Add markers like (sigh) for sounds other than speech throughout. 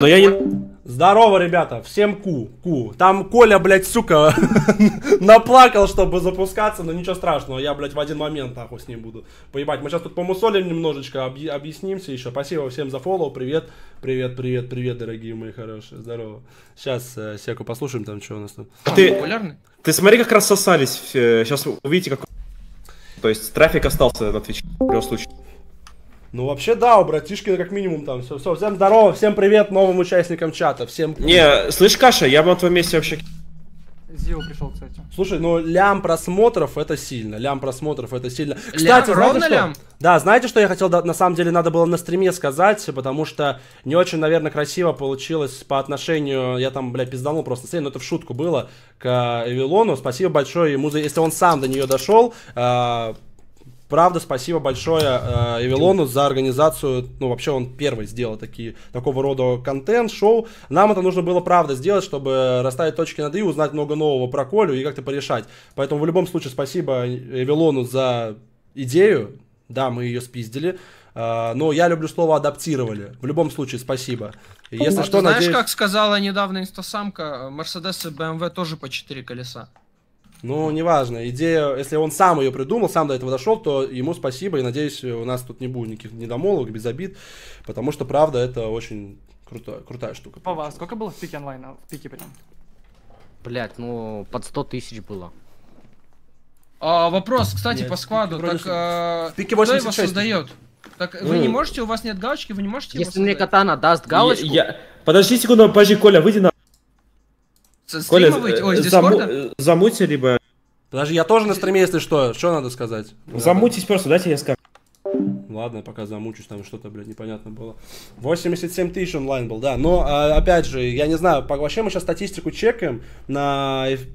Но я не... Здорово, ребята, всем ку, ку. Там Коля, блядь, сука, (laughs) наплакал, чтобы запускаться, но ничего страшного, я, блядь, в один момент, нахуй, с ним буду поебать. Мы сейчас тут помусолим немножечко, объ- объяснимся еще. Спасибо всем за фоллоу, привет, привет, привет, привет, дорогие мои хорошие, здорово. Сейчас э, Секу послушаем, там что у нас тут. Ты, Популярный? ты смотри, как рассосались. Сейчас увидите, как... То есть трафик остался на Твиче в любом случае. Ну, вообще, да, у братишки как минимум там все, все, всем здорово, всем привет новым участникам чата, всем. Не, слышь, Каша, я бы на твоем месте вообще... Зио пришел, кстати. Слушай, ну лям просмотров это сильно, лям просмотров это сильно. Лям? Кстати, знаете Ровно что? лям? Да, знаете, что я хотел, да, на самом деле, надо было на стриме сказать, потому что не очень, наверное, красиво получилось по отношению, я там, бля, пизданул просто на сцене, но это в шутку было, к Эвилону. Спасибо большое ему, за, если он сам до нее дошел, э, Правда, спасибо большое э, Эвилону за организацию. Ну, вообще, он первый сделал такие, такого рода контент, шоу. Нам это нужно было, правда, сделать, чтобы расставить точки над «и», узнать много нового про Колю и как-то порешать. Поэтому, в любом случае, спасибо Эвилону за идею. Да, мы ее спиздили. Э, но я люблю слово «адаптировали». В любом случае, спасибо. Если А что, ты знаешь, надеюсь... как сказала недавно инстасамка, Мерседес и BMW тоже по 4 колеса. Ну, неважно. Идея, если он сам ее придумал, сам до этого дошел, то ему спасибо. И надеюсь, у нас тут не будет никаких недомолвок, без обид. Потому что, правда, это очень крутая, крутая штука. По вас, сколько было в пике онлайна? В пике прям. Блять, ну под 100 тысяч было. А, вопрос, кстати, Нет, по складу. Так, а, пике кто его 86 создает? Так, вы Ну. не можете, у вас нет галочки, вы не можете его Если мне создать? катана даст галочку, Я- я- Подожди секунду, подожди, Коля, выйди на... Со Коля, стрима выйти? Ой, э, с заму- Дискорда? э, замути, либо... Подожди, я тоже на стриме, если что. Что надо сказать? Замутись просто, дайте я скажу. Ладно, пока замучусь, там что-то, блядь, непонятно было. 87 тысяч онлайн был, да. Но, а, опять же, я не знаю, вообще мы сейчас статистику чекаем на эф-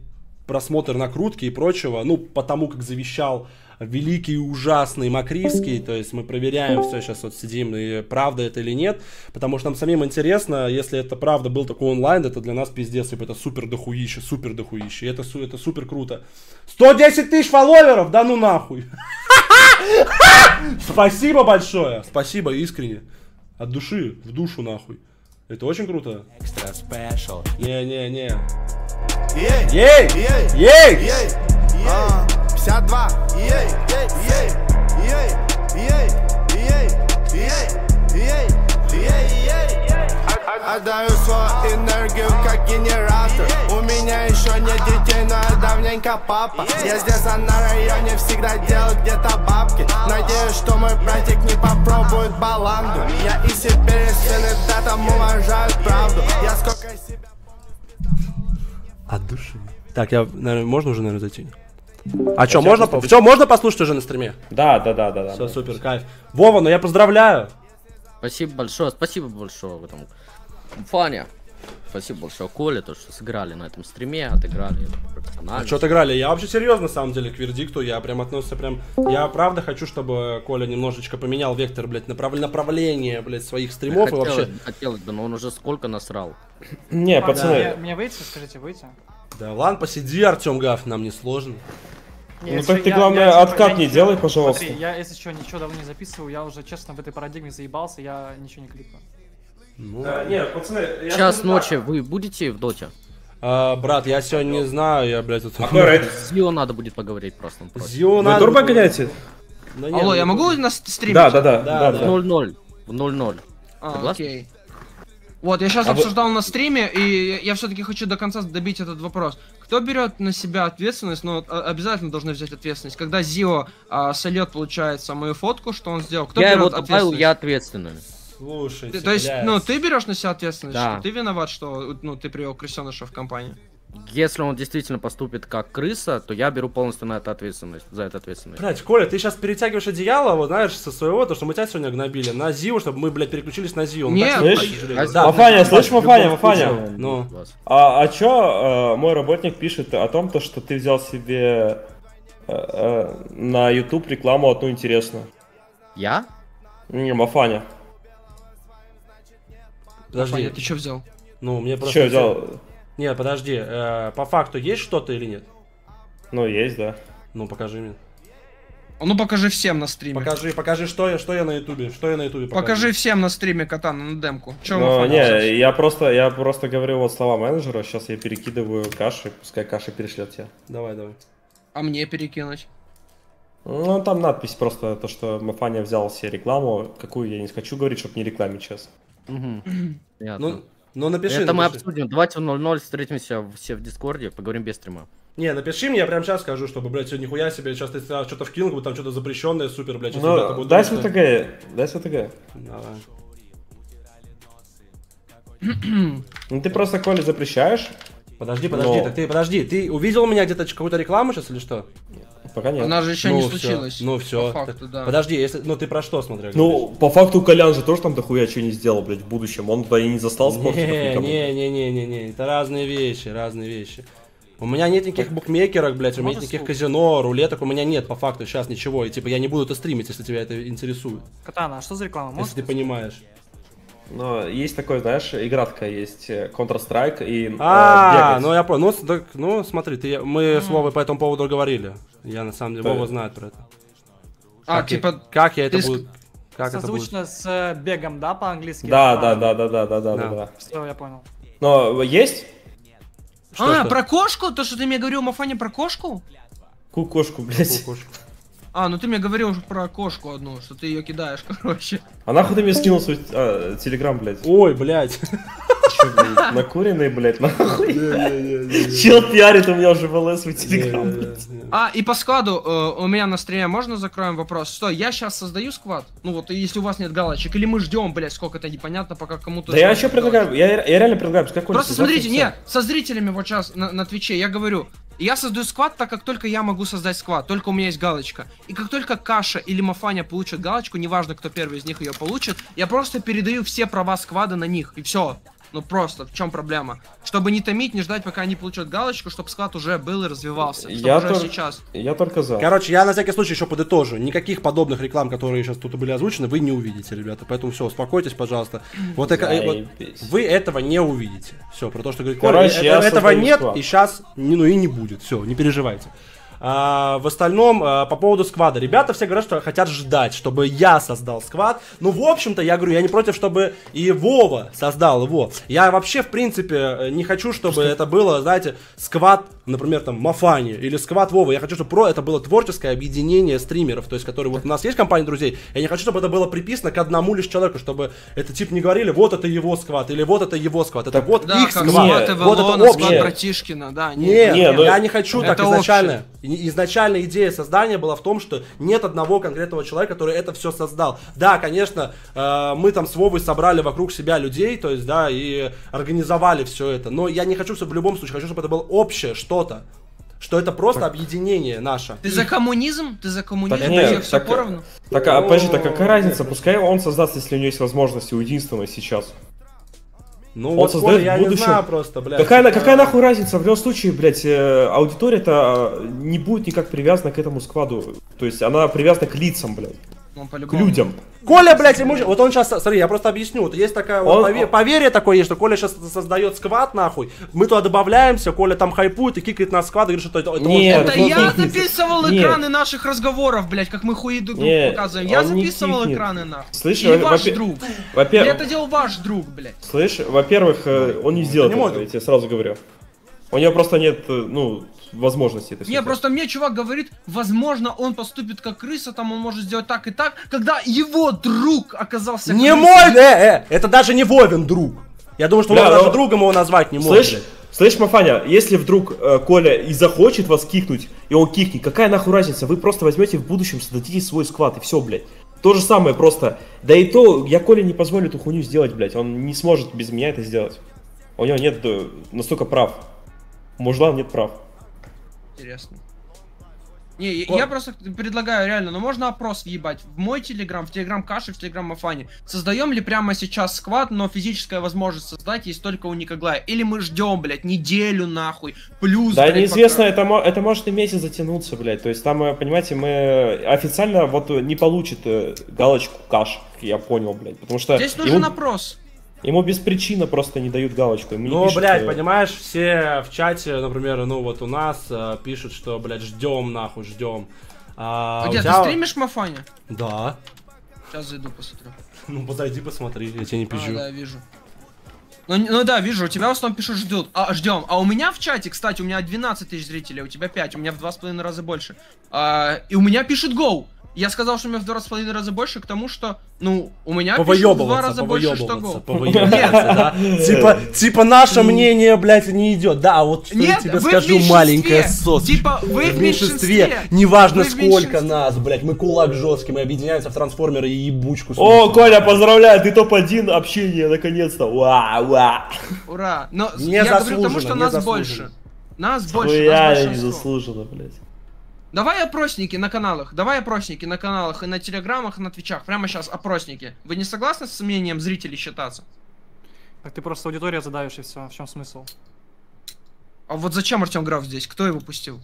просмотр накрутки и прочего. Ну, потому как завещал великий ужасный Макривский, то есть мы проверяем все сейчас вот сидим, и правда это или нет, потому что нам самим интересно, если это правда был такой онлайн, это для нас пиздец, типа, это супер дохуище, супер дохуище, это, это супер круто. 110 тысяч фолловеров, да ну нахуй. (laughs) Спасибо большое. Спасибо искренне. От души, в душу нахуй. Это очень круто. Не-не-не. Ей! Ей! Ей! А, 52! Ей! Ей! Ей! Ей! Ей! Ей! Ей! Ей! Ей! Отдаю свою энергию как генератор У меня еще нет детей, но я давненько папа Я здесь а на районе всегда делаю где-то бабки Надеюсь, что мой братик не попробует баланду Я и и сын, да, там уважают правду Я сколько себя От души. Так, я, наверное, можно уже, наверное, зайти? А что, можно, по- что, можно послушать уже на стриме? Да, да, да, да. да. Все, супер, кайф. Вова, ну я поздравляю. спасибо большое, спасибо большое в этом. Фаня, спасибо большое Коле, то, что сыграли на этом стриме, отыграли профессионально. А что отыграли? Я вообще серьезно, на самом деле, к вердикту. Я прям относился прям... Я правда хочу, чтобы Коля немножечко поменял вектор, блядь, направ- направление, блядь, своих стримов. и вообще... Хотелось бы, но он уже сколько насрал. Не, Мне, пацаны, мне выйти, скажите, выйти? Да ладно, посиди, Артем Гаф, нам не сложно. Не, Ну, так ты, я- главное, я, типа, откат я не ничего- делай, пожалуйста. Смотри, я, если что, ничего давно не записываю, я уже, честно, в этой парадигме заебался, я ничего не кликаю. Ну, не, пацаны, я Час скажу ночи вы будете в доте? а, брат, я сегодня не знаю, я, блядь, тут... С Зио надо будет поговорить просто. Зио Вы надо- турбо гоняете? Да нет, Алло, я ну, могу на стриме? Да, да, да, Да, да, да. да. 0-0. В 0-0. А, Согласен? окей. Вот, я сейчас А вы- обсуждал на стриме, и я все-таки хочу до конца добить этот вопрос. Кто берет на себя ответственность, ну, а- обязательно должны взять ответственность. Когда Зио а, сольет, получается, мою фотку, что он сделал, кто Я берет его добавил, ответственность? я ответственный. Слушайте, Ты- то есть, блядь. ну, ты берешь на себя ответственность, Да. что ты виноват, что, ну, ты привел крысеныша в компанию? Если он действительно поступит как крыса, то я беру полностью на это ответственность, за это ответственность. Блять, Коля, ты сейчас перетягиваешь одеяло, вот знаешь, со своего, то, что мы тебя сегодня гнобили, на Зиу, чтобы мы, блядь, переключились на Зиу. Ну, Нет, так слышь, себе пожалели. а- Да, Мафаня, слышь, Мафаня, Мафаня. Ну. А, а чё э, мой работник пишет о том, то, что ты взял себе э, э, на YouTube рекламу одну интересную? Я? Не, Мафаня. Подожди, Фаня, ты что взял? ну, мне просто... чё взял? Нет, подожди, э, по факту есть что-то или нет? Ну, есть, да. Ну, покажи мне. А ну покажи всем на стриме. Покажи, покажи, что я, что я на ютубе, что я на ютубе Покажи всем на стриме Катана на демку. Чё Ну, не, я просто, я просто говорю вот слова менеджера, сейчас я перекидываю каши, пускай каша перешлет тебе. Давай, давай. А мне перекинуть? Ну, там надпись просто, то, что Мафаня взял себе рекламу, какую я не хочу говорить, чтобы не рекламить сейчас. Понятно. Ну, ну напиши. Это мы напиши. обсудим. Давайте в 0-0 встретимся все в Дискорде, поговорим без стрима. Не, напиши мне, я прям сейчас скажу, чтобы, блядь, сегодня нихуя себе, сейчас ты что-то вкинул, как будто там что-то запрещенное, супер, блядь, сейчас ребята Ну, будут дай СВТГ, дай СВТГ. Давай. Ну, ты просто Коле запрещаешь, Подожди, подожди, Но- так ты, подожди, ты увидел у меня где-то какую-то рекламу сейчас или что? пока нет. Она же еще Ну, не случилась. Ну все. По факту, да. Подожди, если, ну ты про что смотрел? Ну, по факту Колян же тоже там дохуя что не сделал, блядь, в будущем. Он туда и не застал спортсменов не, никому. не, не, не, не, не, это разные вещи, разные вещи. У меня нет никаких букмекерок, блядь, у меня нет никаких казино, рулеток, у меня нет по факту сейчас ничего. И типа я не буду это стримить, если тебя это интересует. Катана, а что за реклама? Если ты понимаешь. Но есть такой, знаешь, игра такая есть, э, Counter-Strike и э, А, ну я понял. Ну, так, ну смотри, ты, мы с Вовой по этому поводу говорили. Я на самом деле. Вова знает про это. А, типа, Как я это буду... Как это будет? Созвучно с э, бегом, да, по-английски? Да, А, да, да, да, да, да, да, Да. да. Все, я понял. Но есть Что, а, что? про кошку? То, что ты мне говорил, Мафаня, про кошку? кукошку, блядь. Кукушка. А, ну ты мне говорил уже про кошку одну, что ты ее кидаешь, (laughs) короче. А нахуй ты мне скинул свой а, телеграм, блядь? Ой, блядь. Накуренный, блядь, нахуй? Чел пиарит у меня уже в ЛС свой телеграм, блядь. А, и по складу э, у меня на стриме можно закроем вопрос? Что, я сейчас создаю сквад? Ну вот, если у вас нет галочек, или мы ждем, блядь, сколько это непонятно, пока кому-то... Да я что предлагаю, я, реально предлагаю, пускай Коля Просто смотрите, не, со зрителями вот сейчас на Твиче, я говорю, я создаю сквад, так как только я могу создать сквад, только у меня есть галочка. И как только Каша или Мафаня получат галочку, неважно, кто первый из них ее получит, я просто передаю все права сквада на них, и все. Ну просто, в чем проблема? Чтобы не томить, не ждать, пока они получат галочку, чтобы склад уже был и развивался. Чтобы Я уже тоже- сейчас. Я только за. Короче, я на всякий случай еще подытожу. Никаких подобных реклам, которые сейчас тут были озвучены, вы не увидите, ребята. Поэтому все, успокойтесь, пожалуйста. Вот, это- э, вот вы этого не увидите. Все, про то, что говорит Короче, я э- этого нет, и сейчас, ну и не будет. Все, не переживайте. А, в остальном, а, по поводу сквада. Ребята все говорят, что хотят ждать, чтобы я создал сквад. Ну, в общем-то, я говорю, я не против, чтобы и Вова создал его. Я вообще, в принципе, э, не хочу, чтобы это было, знаете, сквад, например, там, Мафани или сквад Вова. Я хочу, чтобы про это было творческое объединение стримеров, то есть, которые вот у нас есть компания друзей. Я не хочу, чтобы это было приписано к одному лишь человеку, чтобы это типа не говорили, вот это его сквад или вот это его сквад. Это вот Да, их как сквад. нет, Вот это общее. склад Братишкина, да. Нет, Не, ну- я не хочу так Это изначально. И- Изначально идея создания была в том, что нет одного конкретного человека, который это все создал. Да, конечно, э, мы там с Вовой собрали вокруг себя людей, то есть, да, и организовали все это. Но я не хочу, чтобы в любом случае, хочу, чтобы это было общее что-то. Что это просто объединение наше. Ты за коммунизм? Ты за коммунизм? Так нет, всех все так- поровну? Так, а подожди, так какая разница? Пускай он создаст, если у него есть возможности, у единственного сейчас. Ну Он вот, создает Коля, я в не будущем- знаю просто, блядь. Какая, какая нахуй разница? В любом случае, блядь, э, аудитория-то э, не будет никак привязана к этому складу. То есть она привязана к лицам, блядь. Ну, К по-любому. людям. Коля, блядь, ему же- вот он сейчас, смотри, я просто объясню, вот есть такая вот Он- пове- поверье такое есть, что Коля сейчас создает сквад, нахуй, мы туда добавляемся, Коля там хайпует и кикает на сквад и говорит, что это, это Нет, он- Это он я кикнет. записывал Нет. экраны наших разговоров, блядь, как мы хуи друг другу Не, показываем. Я он не записывал кикнет. экраны нахуй. Слышь, Или ваш друг. Во-первых, это делал ваш друг, блядь. слышь, во-первых, э, он не Не этого, может. я тебе сразу говорю. У него просто нет, э, ну, возможности это Не, просто мне чувак говорит, возможно, он поступит как крыса, там он может сделать так и так, когда его друг оказался Не крысой. мой, э, э, это даже не Вовин друг. Я думаю, что Бля, Вова даже ну- другом его назвать не может. Слышь, слышь, Мафаня, если вдруг э, Коля и захочет вас кикнуть, и он кикнет, какая нахуй разница? Вы просто возьмете в будущем, создадите свой склад, и все, блядь. То же самое просто. Да и то, я Коле не позволю эту хуйню сделать, блядь. Он не сможет без меня это сделать. У него нет э, настолько прав. У мужлана нет прав. Интересно. Не, я, Ко- я просто предлагаю реально, ну можно опрос въебать в мой телеграм, в телеграм Каши, в телеграм Мафани. Создаем ли прямо сейчас сквад, но физическая возможность создать есть только у Никоглая? Или мы ждем, блядь, неделю нахуй, плюс, Да блядь, неизвестно, пока- это, мо- это может и месяц затянуться, блядь. То есть там, э, понимаете, мы официально вот э, не получит э, галочку каш, как я понял, блядь. Потому что Здесь нужен ему, опрос. Ему без причины просто не дают галочку. ему Ну, пишут, блядь, э, понимаешь, все в чате, например, ну вот у нас э, пишут, что, блядь, ждем, нахуй, ждем. А, А где, тебя- ты стримишь Мафаня? Да. Сейчас зайду, посмотрю. Ну, подойди, посмотри, я тебя не А, пизжу. да, вижу. Ну, ну да, вижу, у тебя в основном пишут ждут. А, ждем. А у меня в чате, кстати, у меня 12 тысяч зрителей, у тебя 5, у меня в два с половиной раза больше. А, и у меня пишет Go. Я сказал, что у меня в два с половиной раза больше, к тому, что, ну, у меня пишут в два раза больше, что да? Типа, типа наше мнение, блядь, не идет. Да, а вот что я тебе скажу, маленькая сос. Типа, вы в меньшинстве. Неважно сколько нас, блядь, мы кулак жесткий, мы объединяемся в трансформеры и ебучку. О. Коля, поздравляю, ты топ-1 общение, наконец-то. Ва, ва. Ура. Но Не я говорю к тому, заслуженно, что не нас больше. Нас больше, Хуя не заслуженно, блядь. Давай опросники на каналах, давай опросники на каналах и на телеграммах, и на твичах. Прямо сейчас опросники. Вы не согласны с мнением зрителей считаться? Так ты просто аудитория задаешь и все. В чем смысл? А вот зачем Артем Граф здесь? Кто его пустил?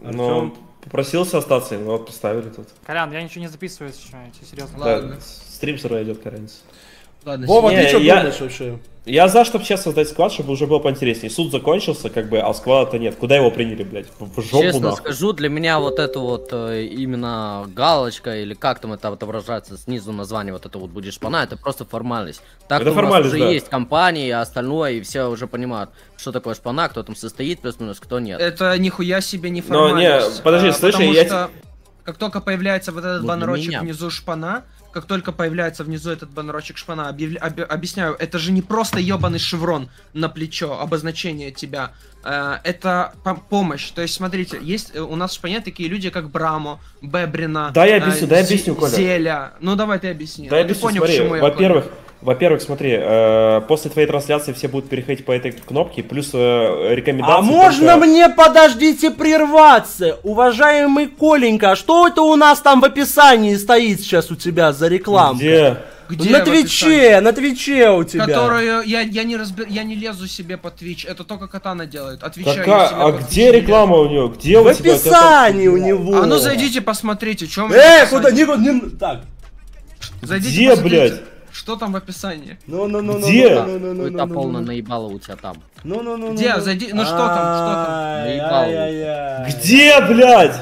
Ну, он попросился остаться, ну вот поставили тут. Колян, я ничего не записываю, тебе серьезно. Ладно. Да, стрим равно идет, Каренс. Ладно, Вова, Не, ты что я- думаешь вообще? Я за, чтобы сейчас создать склад, чтобы уже было поинтереснее. Суд закончился, как бы, а склада-то нет. Куда его приняли, блядь? В, жопу Честно нахуй. скажу, для меня вот это вот э, именно галочка или как там это отображается снизу название вот это вот будет шпана, это просто формальность. Так Это у нас формальность, уже да. есть компании, а остальное и все уже понимают, что такое шпана, кто там состоит плюс-минус, кто нет. Это нихуя себе не Но не, формальность. подожди, а, слушай, потому я что как только появляется вот этот Ну, баннерочек внизу шпана, как только появляется внизу этот баннерочек шпана, объявля- обе- объясняю, это же не просто ебаный шеврон на плечо, обозначение тебя. Э, это пом- помощь. То есть, смотрите, есть э, у нас в шпане такие люди, как Брамо, Бебрина, Да, я объясню, э, да, я объясню, Коля. Зеля. Ну давай ты объясни. Да, я ты объясню, понял, смотри, к чему я во-первых. Во-первых, смотри, э, после твоей трансляции все будут переходить по этой кнопке, плюс э, рекомендации. А можно только- мне, подождите, прерваться? Уважаемый Коленька, а что это у нас там в описании стоит сейчас у тебя за рекламка? Где? Где на в? Твиче, на Твиче у тебя. Которую я, я не разбер... я не лезу себе под Twitch, это только Катана делает. Отвечаю я Какая? себе А где реклама у нее? Где В у тебя? описании у него. А ну зайдите, посмотрите, чем Э, куда? Не, не, так. Зайдите, Где, посмотрите, блядь? Что там в описании? Ну, ну, ну, ну, Где? ну, ну, ну, ну, Хуета ну, полно наебало у тебя там. Ну, ну, ну, Где? Зайди- ну, что там, что там? Где, блядь?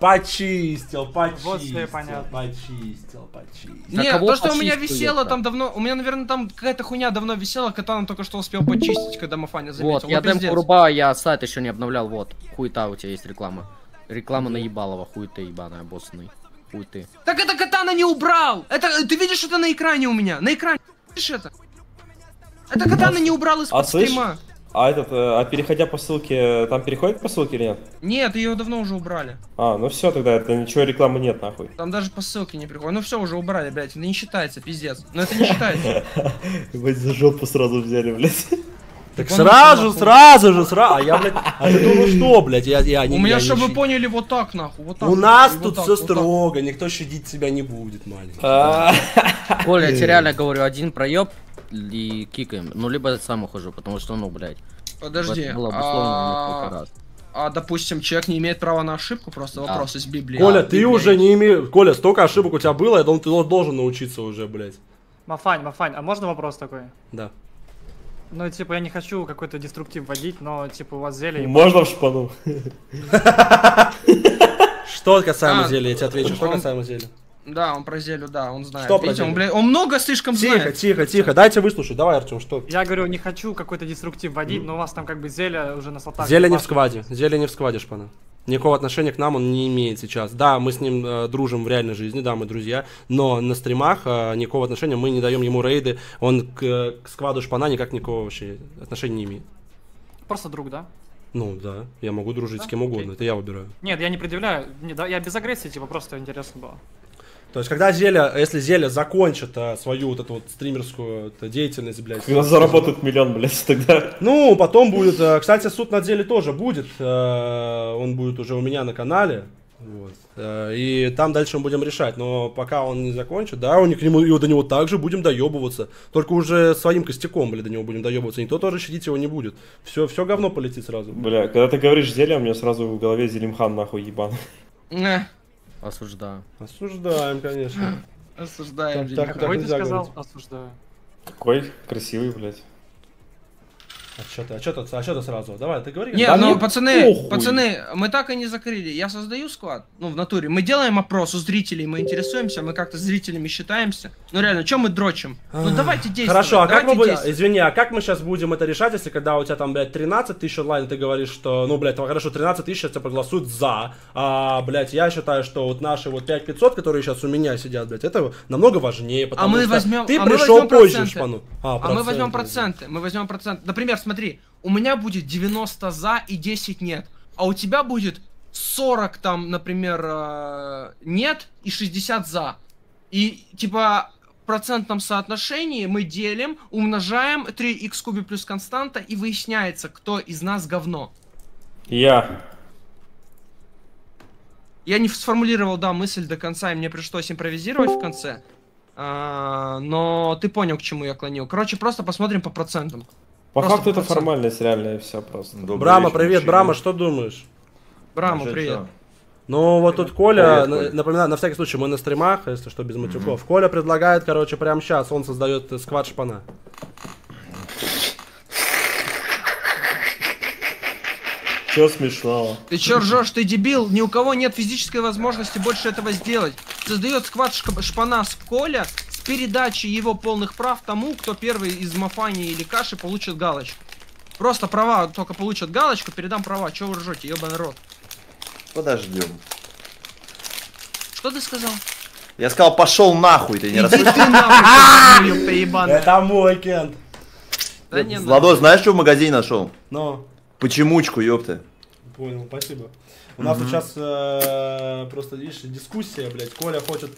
Почистил, почистил, Вот всё и понятно. почистил, почистил. За Не, кого то, что у меня висело это? там давно, у меня, наверное, там какая-то хуйня давно висела, Катана только что успел почистить, когда Мафаня заметил. Вот, я пиздец. демку рубаю, я сайт еще не обновлял, вот. Хуета у тебя есть реклама. Реклама наебалова, хуй ты ебаная, боссный. Хуй ты. Так это Катана не убрал! Это, ты видишь это на экране у меня? На экране, видишь это? Это Катана не убрал из А стрима. А этот, э, а переходя по ссылке, там переходит по ссылке или нет? Нет, ее давно уже убрали. А, ну все, тогда это ничего рекламы нет, нахуй. Там даже по ссылке не приходит. Ну все, уже убрали, блядь. Это не считается, пиздец. Но это не считается. (laughs) Ебать, за жопу сразу взяли, блядь. Так Вон сразу, нахуй. сразу же, сразу. А я, блядь, а ты думал, что, блядь, я, я не У меня, я чтобы вы поняли, вот так, нахуй. Вот так. У нас тут вот так, все вот так. строго, никто щадить тебя не будет, маленький. А, Коля, я тебе реально говорю, один проеб и кикаем. Ну, либо я сам ухожу, потому что, ну, блядь. Подожди. было обусловлено А, раз. а, допустим, человек не имеет права на ошибку, просто Да. вопрос из Библии. Коля, А, ты Библия уже не имеешь... Коля, столько ошибок у тебя было, я думаю, ты дол- должен научиться уже, блядь. Мафань, Мафань, а можно вопрос такой? Да. Ну, типа, я не хочу какой-то деструктив вводить, но, типа, у вас зелье... Можно в шпану? Что касаемо А, зелья, я тебе отвечу, что он- касаемо зелья. Да, он про Зелю, да, он знает. Что про Видите, он, Зелю? блядь, он много слишком Тихо, знает. тихо, тихо, дайте выслушать. Давай, Артем, что? Я говорю, не хочу какой-то деструктив вводить, но у вас там как бы зелье уже на слотах. Зелья не в скваде. Зелья не в скваде, шпана. Никакого отношения к нам он не имеет сейчас. Да, мы с ним э, дружим в реальной жизни, да, мы друзья, но на стримах э, никакого отношения мы не даем ему рейды. Он к, к скваду шпана никак никакого вообще отношения не имеет. Просто друг, да? Ну да, я могу дружить Да? с кем угодно, Окей. это я выбираю. Нет, я не предъявляю, не, да, я без агрессии, типа, просто интересно было. То есть, когда Зелья, если Зелья закончит э, свою вот эту вот стримерскую э, деятельность, блядь. Когда заработает миллион, блядь, тогда. Ну, потом будет, э, кстати, суд над Зельей тоже будет, э, он будет уже у меня на канале, вот, и там дальше мы будем решать, но пока он не закончит, да, у них, к нему, и до него также будем доебываться, только уже своим костяком, блядь, до него будем доебываться, никто тоже щадить его не будет, все, все говно полетит сразу. Бля, когда ты говоришь зелье, у меня сразу в голове Зелимхан нахуй ебан. Осуждаю. Осуждаем, конечно. Осуждаем Так, так. Какой ты сказал? говорить. Осуждаю. Какой красивый, блядь. А что ты, а что ты, а чё ты сразу? Давай, ты говори. Не, Да ну, пацаны, похуй. пацаны, мы так и не закрыли. Я создаю склад, ну, в натуре. Мы делаем опрос у зрителей, мы интересуемся, мы как-то с зрителями считаемся. Ну, реально, чем мы дрочим? Ну, давайте действовать. Хорошо, а как мы будем, извини, а как мы сейчас будем это решать, если когда у тебя там, блядь, 13 тысяч онлайн, ты говоришь, что, ну, блядь, хорошо, 13 тысяч тебя проголосуют за, а, блядь, я считаю, что вот наши вот 5500, которые сейчас у меня сидят, блядь, это намного важнее, потому мы что возьмем- ты а мы пришел возьмем позже проценты. шпану. А мы возьмем проценты. проценты, мы возьмем процент. Например, смотри, у меня будет 90 за и 10 нет, а у тебя будет 40 там, например, э, нет и 60 за. И типа в процентном соотношении мы делим, умножаем 3х кубе плюс константа и выясняется, кто из нас говно. Я. Я не сформулировал, да, мысль до конца, и мне пришлось импровизировать в конце. А, но ты понял, к чему я клонил. Короче, просто посмотрим по процентам. По Просто факту это процент. формальность реальная и все просто. Добрый Брама, вечер, привет, мужчина. Брама, что думаешь? Браму, Чё, привет. чё? Ну, вот тут Коля, Привет, на- Коля. напоминаю, на всякий случай, мы на стримах, если что, без матюков. Коля предлагает, короче, прямо сейчас, он создает сквад шпана. Че смешного? Ты чё ржешь, ты дебил? Ни у кого нет физической возможности больше этого сделать. Создает сквад шпана с Коля с передачей его полных прав тому, кто первый из Мафани или Каши получит галочку. Просто права только получат галочку, передам права. Чё вы ржете, ебаный рот? Подождем. Что ты сказал? Я сказал, пошел нахуй, ты не расслышал? ты нахуй. (laughs) Это мой Кент. Да не. Владос, знаешь, что в магазине нашел? Ну, Почемучку, ёпта. понял, спасибо. У нас сейчас э, просто, видишь, дискуссия, блядь. Коля хочет,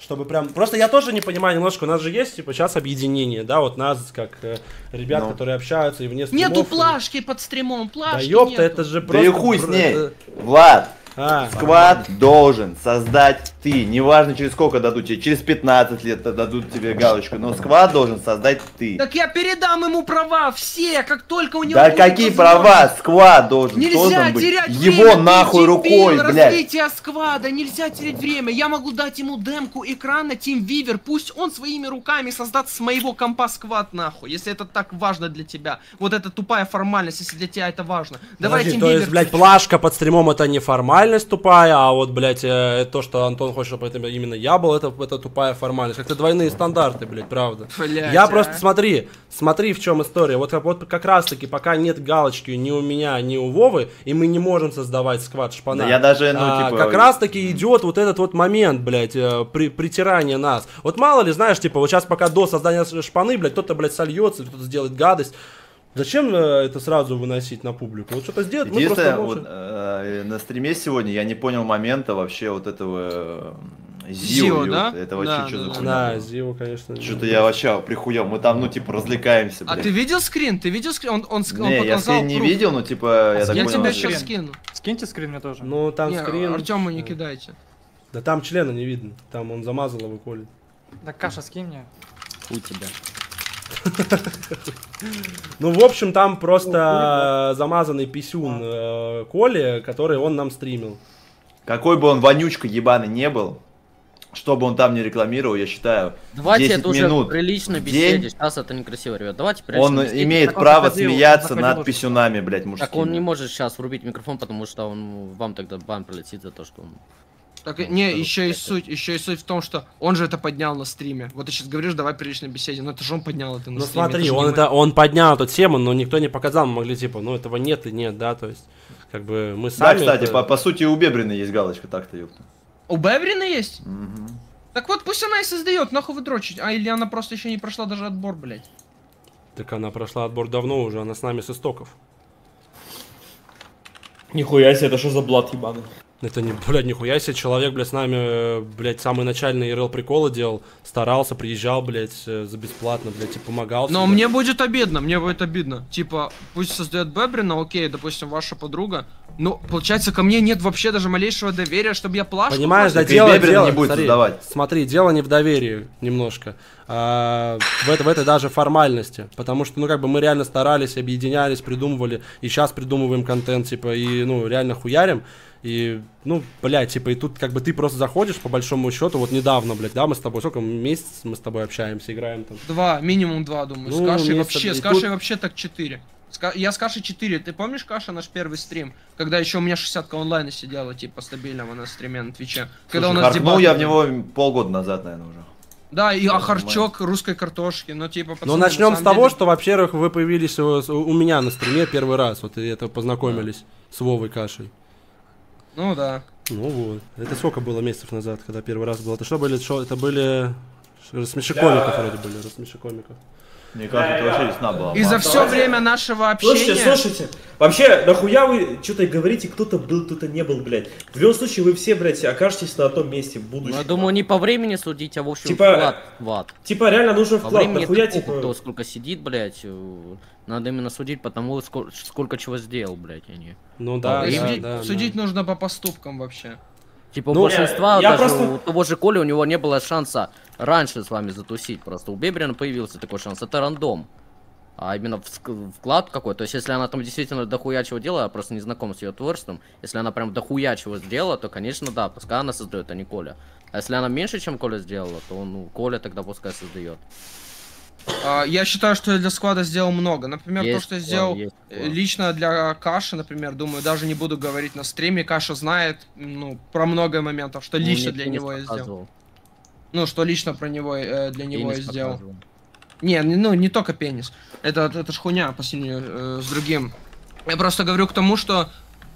чтобы прям... Просто я тоже не понимаю немножко, у нас же есть, типа, сейчас объединение, да, вот нас, как э, ребят, Ну. которые общаются и вне Нету стримов. плашки под стримом, Да плашки ёпта, нету. это же Да просто... и хуй с ней. это- Влад, А, сквад должен создать ты. Неважно, через сколько дадут тебе. Через 15 лет дадут тебе галочку. Но сквад должен создать ты. Так я передам ему права все, как только у него Да какие права? Сквад должен Нельзя быть. терять Его время, ты нахуй рукой, блядь. развитие сквада, нельзя терять время. Я могу дать ему демку экрана Team Viver, пусть он своими руками создаст с моего компа сквад нахуй, если это так важно для тебя. Вот это тупая формальность, если для тебя это важно. Давай Подожди, Team то есть, Viver. блядь, плашка под стримом это не формальность тупая, а вот, блядь, э, то, что Антон хочет, чтобы это именно я был, это, это тупая формальность. Как-то двойные стандарты, блядь, правда. Блядь, я а. просто, смотри, смотри, в чем история. Вот, как- вот как раз таки, пока нет галочки ни у меня, ни у Вовы, и мы не можем создавать сквад шпана. Да я даже, ну, а, типа- Как раз таки идет вот этот вот момент, блядь, э, при, притирания нас. Вот мало ли, знаешь, типа, вот сейчас пока до создания шпаны, блядь, кто-то, блядь, сольется, кто-то сделает гадость. Зачем э, это сразу выносить на публику? Вот что-то сделать, мы просто молча- вот, э, на стриме сегодня я не понял момента вообще вот этого э, Зио, Зио, да? Это вообще Да, что да, за да. хуйня Да? Зио, конечно. Что-то я вообще прихуел. Мы там, ну, типа, развлекаемся, А блядь. ты видел скрин? Ты видел скрин? Он, он, Не, я скрин не видел, но, типа, я так Я понял... тебе сейчас скину. Скиньте скрин мне тоже. Ну, там Не, скрин. Артему не кидайте. Да там члена не видно. Там он замазал его Коля. Так, Каша, скинь мне. Хуй тебя. Ну, в общем, там просто замазанный писюн э, Коли, который он нам стримил. Какой бы он вонючка ебаный не был, что бы он там не рекламировал, я считаю, Давайте 10 это уже минут в беседе. день Сейчас это некрасиво, ребят. Давайте прилично он беседе. имеет Так право заходил, смеяться над уже. писюнами, блядь, мужскими. Так он не может сейчас врубить микрофон, потому что он вам тогда бан прилетит за то, что он... Так, Ну, не, еще и суть, еще и суть в том, что он же это поднял на стриме. Вот ты сейчас говоришь, давай приличной беседе, но это же он поднял это на Ну стриме. смотри, же он не это он поднял эту тему, но никто не показал, мы могли типа, ну этого нет и нет, да, то есть как бы мы Да, сами. кстати, это- по, по сути у Бебрина есть галочка, так-то, ёпта. У Беврина есть? Мгм. Так вот, пусть она и создает, нахуй вы дрочить. А или она просто еще не прошла даже отбор, блядь. Так она прошла отбор давно уже, она с нами с истоков. Нихуя себе, это что за блат ебаный? Это не, блядь, нихуя себе, человек, блядь, с нами, э, блядь, самый начальный РЛ приколы делал, старался, приезжал, блядь, э, за бесплатно, блядь, и помогал. Но всегда. мне будет обидно, мне будет обидно. Типа, пусть создает Бебрина, окей, допустим, ваша подруга. Но, получается, ко мне нет вообще даже малейшего доверия, чтобы я плашку... Понимаешь, да дело, Бебрин дело, не будет смотри, создавать. Смотри, дело не в доверии немножко. а, в, это- в этой даже формальности. Потому что, ну, как бы мы реально старались, объединялись, придумывали. И сейчас придумываем контент, типа, и, ну, реально хуярим. И, ну, блядь, типа, и тут как бы ты просто заходишь, по большому счету, вот недавно, блядь, да, мы с тобой, сколько, месяц мы с тобой общаемся, играем там. Два, минимум два, думаю. Ну, с Кашей месяца- вообще, с Кашей тут- вообще так четыре. Я с Кашей 4. Ты помнишь, Каша, наш первый стрим? Когда еще у меня 60 онлайна сидела, типа, стабильного на стриме на Твиче. Когда у нас дебаты я в него полгода назад, наверное, уже. Да, и ахарчок русской картошки, ну типа, Ну, пацаны, начнем на с того, деле- что, во-первых, вы появились у, у меня на стриме первый раз. Вот и это познакомились с Вовой Кашей. Ну да. Ну вот. Это сколько было месяцев назад, когда первый раз было? Это что были? Что, это были смешекомиков вроде были, смешекомиков. Мне кажется, это вообще весна была. И за все время нашего Слушайте, общения... слушайте, вообще, нахуя вы что-то говорите, кто-то был, кто-то не был, блядь. В любом случае, вы все, блядь, окажетесь на одном месте в будущем. Ну, я думаю, не по времени судить, а в общем Типа- вклад в ад. Типа, реально нужен По вклад, времени нахуя, типа... кто сколько сидит, блядь. э, Надо именно судить по тому, сколько, сколько чего сделал, блядь, а не. Ну да, да, судить, да, судить да. нужно по поступкам вообще. Типа Ну, большинства, я- я даже просто- у того же Коли, у него не было шанса раньше с вами затусить. Просто у Бебрина появился такой шанс. Это рандом. А именно вклад какой. То есть, если она там действительно дохуя чего делала, я просто не знаком с ее творчеством. Если она прям дохуя чего сделала, то, конечно, да, пускай она создает, а не Коля. А если она меньше, чем Коля сделала, то, ну, Коля тогда пускай создает. А, Я считаю, что я для склада сделал много. Например, то, Есть что я сделал есть э, вклад. лично для Каши, например, думаю, даже не буду говорить на стриме. Каша знает, ну, про много моментов, что Ну, лично для него я сделал. Ну, что лично про него, э, для него я сделал. показывал. Не- ну не только пенис. Это, это ж хуйня по сравнению э, с другим. Я просто говорю к тому, что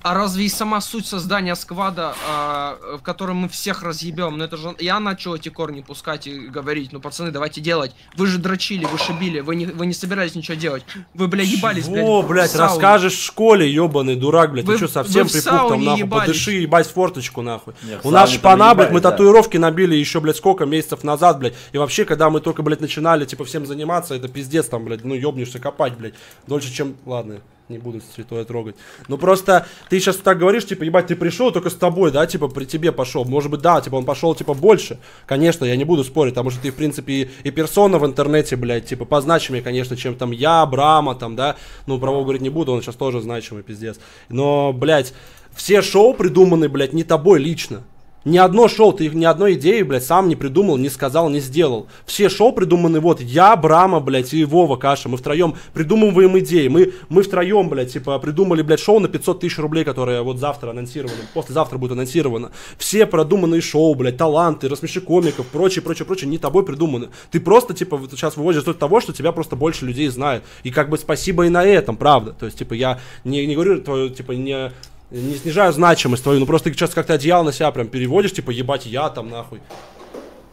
а разве и сама суть создания сквада, а, в котором мы всех разъебем, ну это же я начал эти корни пускать и говорить, ну пацаны, давайте делать. Вы же дрочили, вы шибили, вы не, вы не собирались ничего делать. Вы, бля, ебались, блядь, О, блядь, расскажешь в школе, ебаный дурак, блядь. Вы- ты что, совсем припух там, нахуй, ебались. подыши, ебать форточку, нахуй. Не, в У нас шпана, блядь, мы да. татуировки набили еще, блядь, сколько месяцев назад, блядь. И вообще, когда мы только, блядь, начинали, типа, всем заниматься, это пиздец там, блядь, ну, ебнешься копать, блядь. Дольше, чем... Ладно, не буду святое трогать. Ну, просто ты сейчас так говоришь, типа, ебать, ты пришел только с тобой, да, типа, при тебе пошел. Может быть, да, типа, он пошел, типа, больше. Конечно, я не буду спорить, потому что ты, в принципе, и, и персона в интернете, блядь, типа, позначимее, конечно, чем там я, Брама, там, да. Ну, про говорить не буду, он сейчас тоже значимый, пиздец. Но, блядь, все шоу придуманы, блядь, не тобой лично. Ни одно шоу, ты ни одной идеи, блядь, сам не придумал, не сказал, не сделал. Все шоу придуманы вот я, Брама, блядь, и Вова Каша. Мы втроем придумываем идеи. Мы, мы втроем, блядь, типа, придумали, блядь, шоу на 500 тысяч рублей, которое вот завтра анонсировано, послезавтра будет анонсировано. Все продуманные шоу, блядь, таланты, рассмеши комиков, прочее, прочее, прочее, не тобой придуманы. Ты просто, типа, вот сейчас выводишь от того, что тебя просто больше людей знают. И как бы спасибо и на этом, правда. То есть, типа, я не, не говорю твою, типа, не не снижаю значимость твою, ну просто ты сейчас как-то одеяло на себя прям переводишь, типа, ебать, я там нахуй.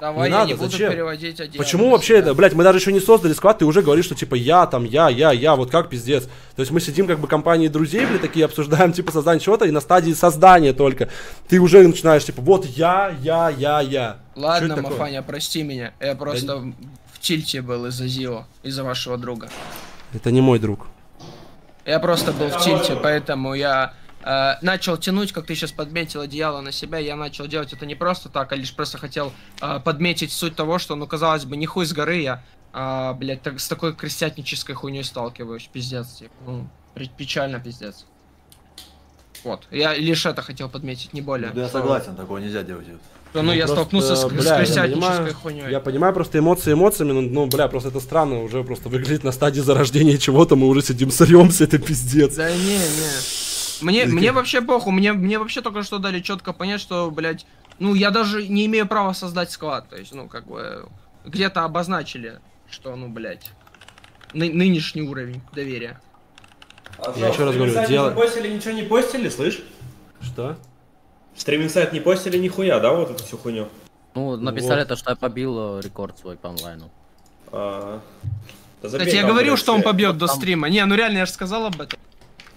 Давай Не я надо, не буду зачем? переводить одеяло Почему вообще это, блядь, мы даже еще не создали склад, ты уже говоришь, что типа я там, я, я, я, вот как пиздец. То есть мы сидим как бы компанией друзей, блядь, такие обсуждаем типа создание чего-то, и на стадии создания только ты уже начинаешь типа вот я, я, я, я. Ладно, это такое? Мафаня, прости меня. Я просто в тильте был из-за Зио, из-за вашего друга. Это не мой друг. Я просто был в тильте, поэтому я э, начал тянуть, как ты сейчас подметил одеяло на себя. Я начал делать это не просто так, а лишь просто хотел э, подметить суть того, что, ну, казалось бы, не хуй с горы я, а, блядь, так- с такой крестьянической хуйней сталкиваюсь. Пиздец, типа, ну, пе- печально, пиздец. Вот, я лишь это хотел подметить, не более. Да я согласен, такое нельзя делать. Что, ну, я просто, столкнулся с, с бля, я крестьянической понимаю- хуйней. Я понимаю просто эмоции эмоциями, но, ну, бля, просто это странно, уже просто выглядит на стадии зарождения чего-то, мы уже сидим сорьемся, это пиздец. Да не, не. Мне, мне вообще похуй, мне, мне вообще только что дали четко понять, что, блядь, ну я даже не имею права создать склад. То есть, ну, как бы, где-то обозначили, что, ну, блядь, ны- нынешний уровень доверия. Я еще раз говорю, дело- Не постили, ничего не постили, слышь? Что? Стриминг сайт не постили нихуя, да, вот эту всю хуйню? Ну, написали то, что я побил э, рекорд свой по онлайну. А, да забей Кстати, я говорил, что он побьет до стрима. Не, ну реально, я же сказал об этом.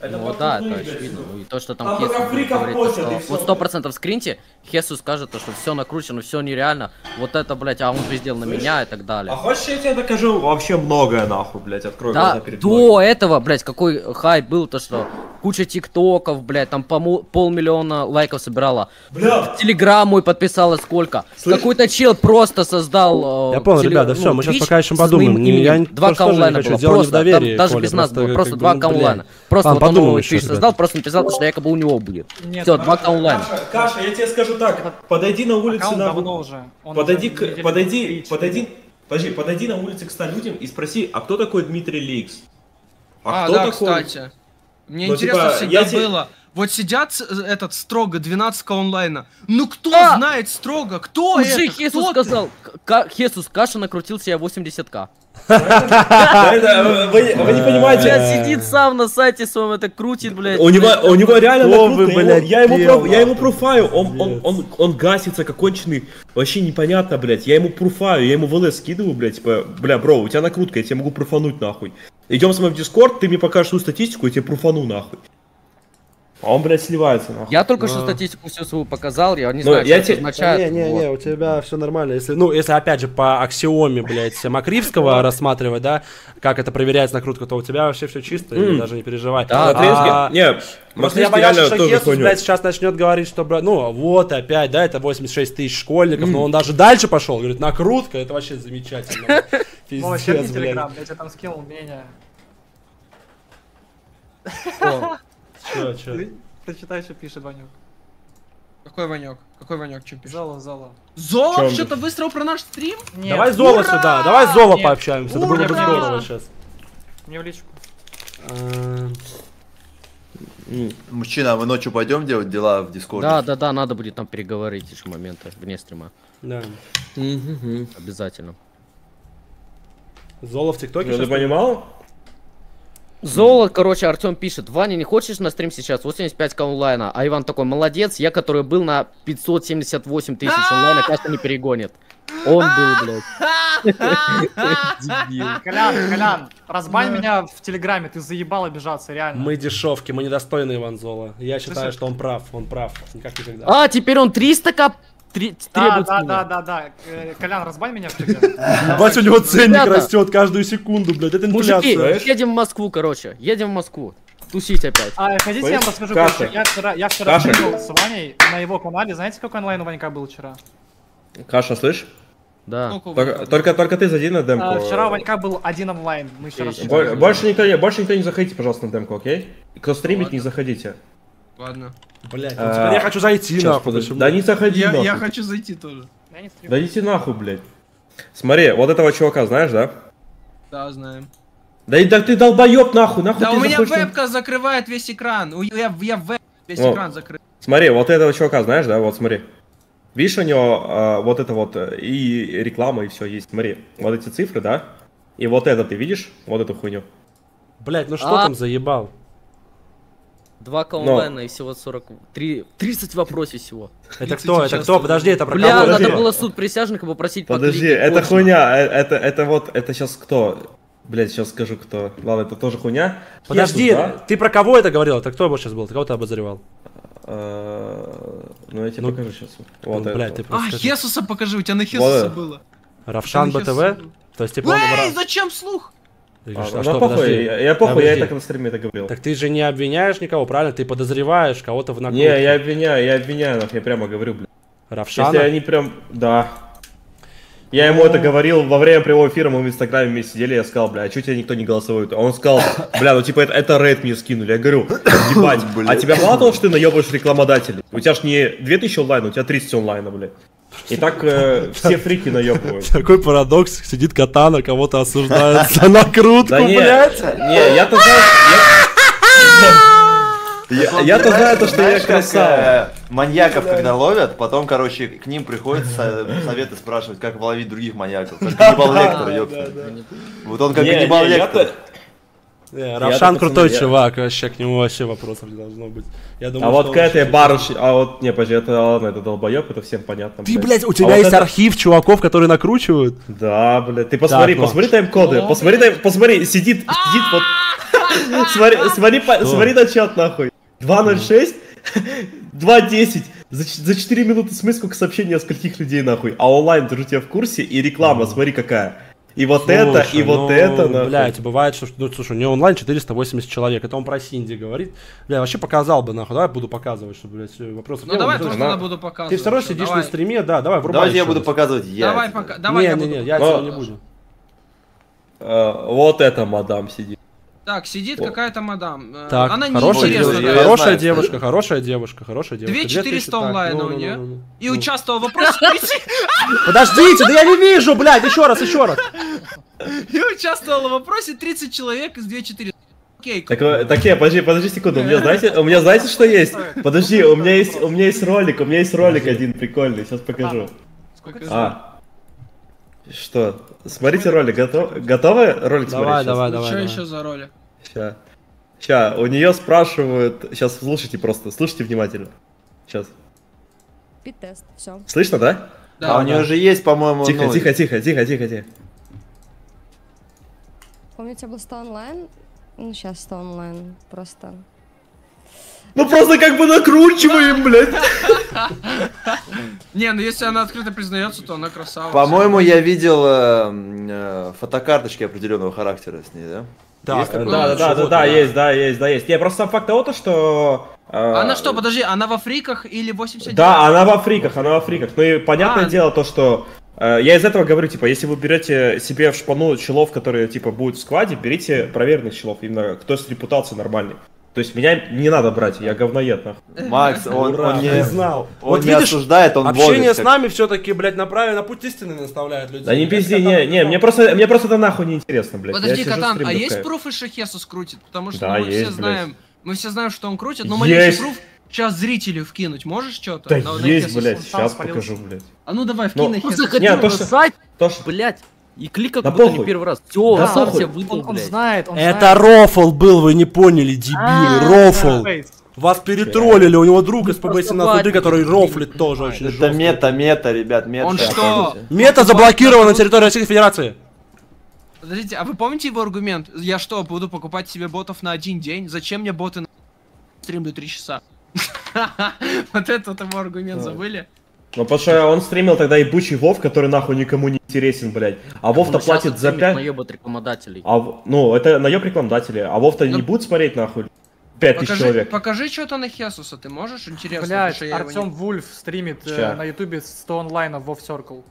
Это ну вот да, это очевидно. Ну и то, что там Там Хесус будет говорить, постят, что вот сто процентов скриньте, Хесус скажет, то, что все накручено, все нереально, вот это, блядь, а он пиздел на меня и так далее. А хочешь я тебе докажу вообще многое, нахуй, блядь, открой Да, глаза перед до мной. этого, блядь, какой хайп был, то что куча тиктоков, блядь, там по полмиллиона лайков собирала. Бля, Телеграм мой подписало сколько. Какой-то чел просто создал... э, Я понял, теле- ребята, ну, мы щас Twitch пока еще подумаем. Я не- Два хочу, было. в Просто, доверии, там даже Коля, без нас просто было. Просто два ну, блин. онлайна. Просто вот он новый еще, ребят. создал, просто написал, что якобы у него будет. Нет, Все, два онлайна. Каша, Каша, я тебе скажу так, подойди на улице аккаунт на... давно уже. Он Подойди, уже к, недели подойди, подойди, подожди, подойди на улице к 100 людям и спроси, а кто такой Дмитрий Ликс? А, кто да, такой? кстати. Мне Ну, интересно типа, всегда я те- было. Вот сидят с- этот строго 12 онлайна. Ну кто А! знает строго? Кто Уже это? Хесус Кто сказал, Хесус Каша накрутил себе 80к. Это, Вы не понимаете, Блядь, сидит сам на сайте своем, это крутит, блядь. У него, у него реально вы, я ему- блядь, я ему, пел, проф- я ему нахуй? пруфаю, он, он, он, он гасится как конченый, вообще непонятно, блядь, я ему пруфаю, я ему в ЛС скидываю, блядь, типа, бля, бро, у тебя накрутка, я тебе могу пруфануть, нахуй. Идем с мной в Дискорд, ты мне покажешь свою статистику, я тебе пруфану, нахуй. А он, блядь, сливается, нахуй. Я только что А. статистику всю свою показал, я не Ну, знаю, я что те- это означает. Не, не, вот. не, у тебя все нормально. Если, ну, если опять же по аксиоме, блядь, (laughs) Макривского рассматривать, да, как это проверяется накрутка, то у тебя вообще все чисто, и М. даже не переживай. Да, Матринский- А, не, Просто я боялся, что Хесус, блядь, сейчас начнет говорить, что, бля, ну, вот опять, да, это 86 тысяч школьников, но он даже дальше пошел, говорит, накрутка, это вообще замечательно. (laughs) Пиздец, блядь. телеграм, я тебе там скинул мнение. Чё, чё? Прочитай, что пишет Ванюк. Какой Ванек? Какой Ванек? Чем пишет? Золо, золо. Золо что-то выстрел про наш стрим? Нет, Давай Золо Ура! сюда, давай Золо Нет. пообщаемся, это было бы Ура! здорово сейчас. мне в личку. Мужчина, а мы ночью пойдем делать дела в Дискорде? Да, да, да, надо будет там переговорить еще моменты вне стрима. Да. Обязательно. Золо в ТикТоке Ну, ты понимал? Золо, короче, Артем пишет, Ваня, не хочешь на стрим сейчас? 85к онлайна. А Иван такой, молодец, я, который был на 578 тысяч онлайна, кажется, не перегонит. Он был, блядь. (laughs) Колян, Колян, разбань меня в телеграме, ты заебал обижаться, реально. Мы дешевки, мы недостойны Иван Зола. Я считаю, что он прав, он прав, как никогда. А, теперь он 300к три- Да, требует с да, да, да, да. Э, Колян, разбань меня в. (laughs) Бать, у него ценник растет каждую секунду, блядь, это инфляция. едем в Москву, короче. Едем в Москву. Тусить опять. А, хотите, я вам расскажу, короче, я вчера, я вчера с Ваней на его канале, знаете, сколько онлайн у Ванька был вчера? Каша, слышь? Да. Только, только, только ты зайди на демку. А, вчера у Ванька был один онлайн, мы считали. Бо- Больше никто, не, больше никто не заходите, пожалуйста, на демку, окей? Кто стримит, не заходите. Ладно. Блядь, А, ну теперь я хочу зайти, Щас, нахуй. подожди. Да не заходи, Я, нахуй. я хочу зайти тоже. Да идите нахуй, блядь. Смотри, вот этого чувака знаешь, да? Да, знаем. Да и да ты долбоеб нахуй, нахуй Да у меня вебка закрывает весь экран. У- Я, я веб весь экран закрыт. Смотри, вот этого чувака знаешь, да? Вот смотри. Видишь, у него а, вот это вот э, и реклама, и все есть. Смотри, вот эти цифры, да? И вот это ты видишь? Вот эту хуйню. Блядь, ну что А. там заебал? 2к Но. онлайна и всего 40... три- 30 вопросов всего. Это 30 кто, это кто? Подожди, это про Бля, надо было суд присяжных и попросить Подожди, это хуйня, э, это, это вот, это сейчас кто? Блять, сейчас скажу кто. Ладно, это тоже хуйня. Подожди, Хесус, да? ты про кого это говорил? Это кто сейчас был? Ты кого ты обозревал? Э, Ну, я тебе Ну, покажу сейчас. Ну, Вот это. блядь, ты А. Хесуса покажи, у тебя на Хесуса Вот. было. Равшан БТВ? То есть, типа. Эй, зачем слух? А, что, ну, что, похуй, подожди. я, я похуй, я и Подожди. так на стриме это говорил. Так ты же не обвиняешь никого, правильно? Ты подозреваешь кого-то в Не, накрутке. я обвиняю, я обвиняю, я прямо говорю, блядь. Равшана? Если они прям, да. Я ему это говорил во время прямого эфира, мы в инстаграме вместе сидели, я сказал, бля, а чё тебя никто не голосует? А он сказал, бля, ну типа это, это рейд мне скинули. Я говорю, ебать, (coughs) а тебя мало того, что ты наебываешь рекламодателей? У тебя ж не 2000 онлайн, у тебя 30 онлайна, блядь. И так э, все фрики наебывают. Такой парадокс, сидит катана, кого-то осуждает за накрутку, Да не, блядь. не, я-то знаю, я-то знаю то, что я красава. э, маньяков, когда ловят, потом, короче, к ним приходят со- советы спрашивать, как ловить других маньяков. Как каннибал Лектор, ёпта. Вот он как не, Лектор. Не, Равшан крутой я- чувак, вообще к нему вообще вопросов не должно быть. Я думаю, А вот к этой барышне, а вот, не, подожди, это ладно, это долбоеб, это всем понятно. Ты, блядь, у тебя А вот есть это- архив чуваков, которые накручивают? Да, блядь, ты посмотри, Так, ну. посмотри тайм-коды, посмотри, тайм- посмотри, сидит, сидит вот, (laughs) смотри, смотри, смотри на чат нахуй, 2.06, 2.10, (laughs) за, за 4 минуты смотри, сколько сообщений от скольких людей нахуй, а онлайн держу тебя в курсе, и реклама, смотри какая. И вот это, и Слушай, вот ну, это, нахуй. Блядь, бывает, что, ну, слушай, у него онлайн 480 человек, это он про Синди говорит. Бля, вообще показал бы, нахуй, давай буду показывать, чтобы, блядь, вопросов Ну не давай Ну, тоже слушай, тогда буду показывать. Ты все равно сидишь давай. на стриме, да, давай, врубай Давайте я буду раз. показывать я. Давай пока, давай не, я не, буду. не, я Но- этого не буду. Э, вот это мадам сидит. Так, сидит какая-то мадам. Э, Так, Она хорошая, девушка, я да. хорошая знаю, девушка, хорошая девушка, хорошая девушка. 2400 2000, так, онлайна ну, у ну, неё. ну, ну, И ну. участвовал в вопросе (laughs) 30... Подождите, да я не вижу, блядь, еще раз, еще раз. И участвовал в вопросе 30 человек из 2400. кейк. Так, э, так я, подожди, подожди секунду, у меня знаете, у меня знаете, что есть? Подожди, у меня есть, у меня есть ролик, у меня есть ролик один прикольный, сейчас покажу. Сколько А, что? Смотрите ролик, готов, готовы ролик Давай, смотреть? давай, Что давай. еще за роли? Сейчас. Сейчас, у нее спрашивают, сейчас слушайте просто, слушайте внимательно. Сейчас. Пит-тест, все. Слышно, да? А у нее же есть, по-моему, Тихо, тихо, тихо, тихо, тихо, тихо. Помните, был 100 онлайн? Ну, сейчас 100 онлайн, просто. Ну просто как бы накручиваем, блядь. (laughs) (laughs) Не, ну если она открыто признается, то она красава. По-моему, я видел э, э, фотокарточки определенного характера с ней, да? Да, ну, Да, да, да, да, есть, да, есть, да, есть. Не, просто сам факт того, то, что... э, Она что, подожди, она в Африках или 89? Да, она в Африках, она в Африках. Ну и понятное А. дело то, что э, я из этого говорю, типа, если вы берете себе в шпану челов, которые, типа, будут в складе, берите проверенных челов, именно кто с репутацией нормальный. То есть меня не надо брать, я говноед, нахуй. Макс, он, Ура, он не, признал. он Вот не видишь, осуждает, он Общение ловит, с как- нами все-таки, блядь, на правильный- на путь истины наставляет людей. Да не пизди, не, не, мне просто, мне просто это нахуй не интересно, блядь. Подожди, Катан, а есть пруфы, что Хесус крутит? Потому что Да, мы все есть, знаем, мы все знаем, что он крутит, но малейший пруф сейчас зрителю вкинуть. Можешь что-то? Да На- на есть, Хесуса? блядь, сейчас покажу, блядь. А ну давай, Ну, вкинь на то, на что- сайт, То, что... блядь, и кликал Да как будто не первый раз. Все, Да сам похуй. себя выдал, Он, он знает, он Это знает. рофл был, вы не поняли, дебилы, рофл. Фейс. Вас перетроллили, у него друг из ПБ Просто 17 худы, батя который рофлит тоже очень Это жестко. мета, мета, ребят, мета. Он что? Мета заблокирована на территории Российской Федерации. Подождите, а вы помните его аргумент? Я что, буду покупать себе ботов на один день? Зачем мне боты на стримлю три часа? (laughs) Вот этот его аргумент забыли? Ну, потому что он стримил тогда ебучий Вов, который нахуй никому не интересен, блядь. А Вов-то платит за стримит 5... наебать рекламодателей. А, ну, это наеб рекламодатели. А Вов-то не Ну, будет смотреть нахуй 5 тысяч Покажи, человек. покажи что-то на Хесуса, ты можешь? Интересно, я его не- Артем Вульф стримит э, на ютубе 100 онлайна в WoW Circle.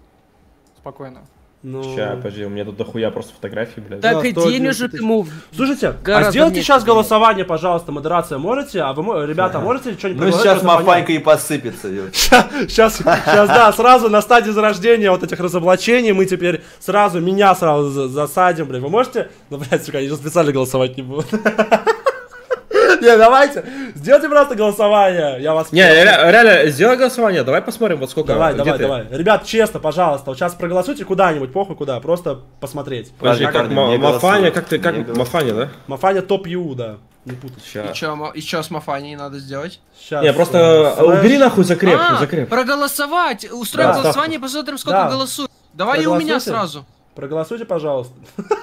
Спокойно. Ну... Ща, подожди, у меня тут дохуя просто фотографий, блядь. Да, Так и 111 денежек тысяч. ему. Слушайте, а сделайте меньше сейчас денег. голосование, пожалуйста, модерация можете? А вы, ребята, можете что-нибудь Ну сейчас? Мафанька и посыпется. Сейчас, (laughs) сейчас, да, сразу на стадии зарождения вот этих разоблачений мы теперь сразу, меня сразу за- засадим, блядь. Вы можете? Ну, блядь, сука, я сейчас специально голосовать не буду. (laughs) Не, давайте, сделайте просто голосование, я вас... Не, ре- реально, сделай голосование, давай посмотрим, вот сколько. Давай, давай, давай. Ребят, честно, пожалуйста, вот сейчас проголосуйте куда-нибудь, похуй куда, просто посмотреть. Подожди, как Мафаня, как ты, как. Мафаня, да? Мафаня топ ю, да, не путать. И Ща. чё, и чё с Мафанией надо сделать? Сейчас, Не, просто э, убери нахуй закрепку, А, закрепку. проголосовать! Устроим Да. голосование, посмотрим, сколько Да. голосуют. Давай и у меня сразу. Проголосуйте, пожалуйста. (laughs)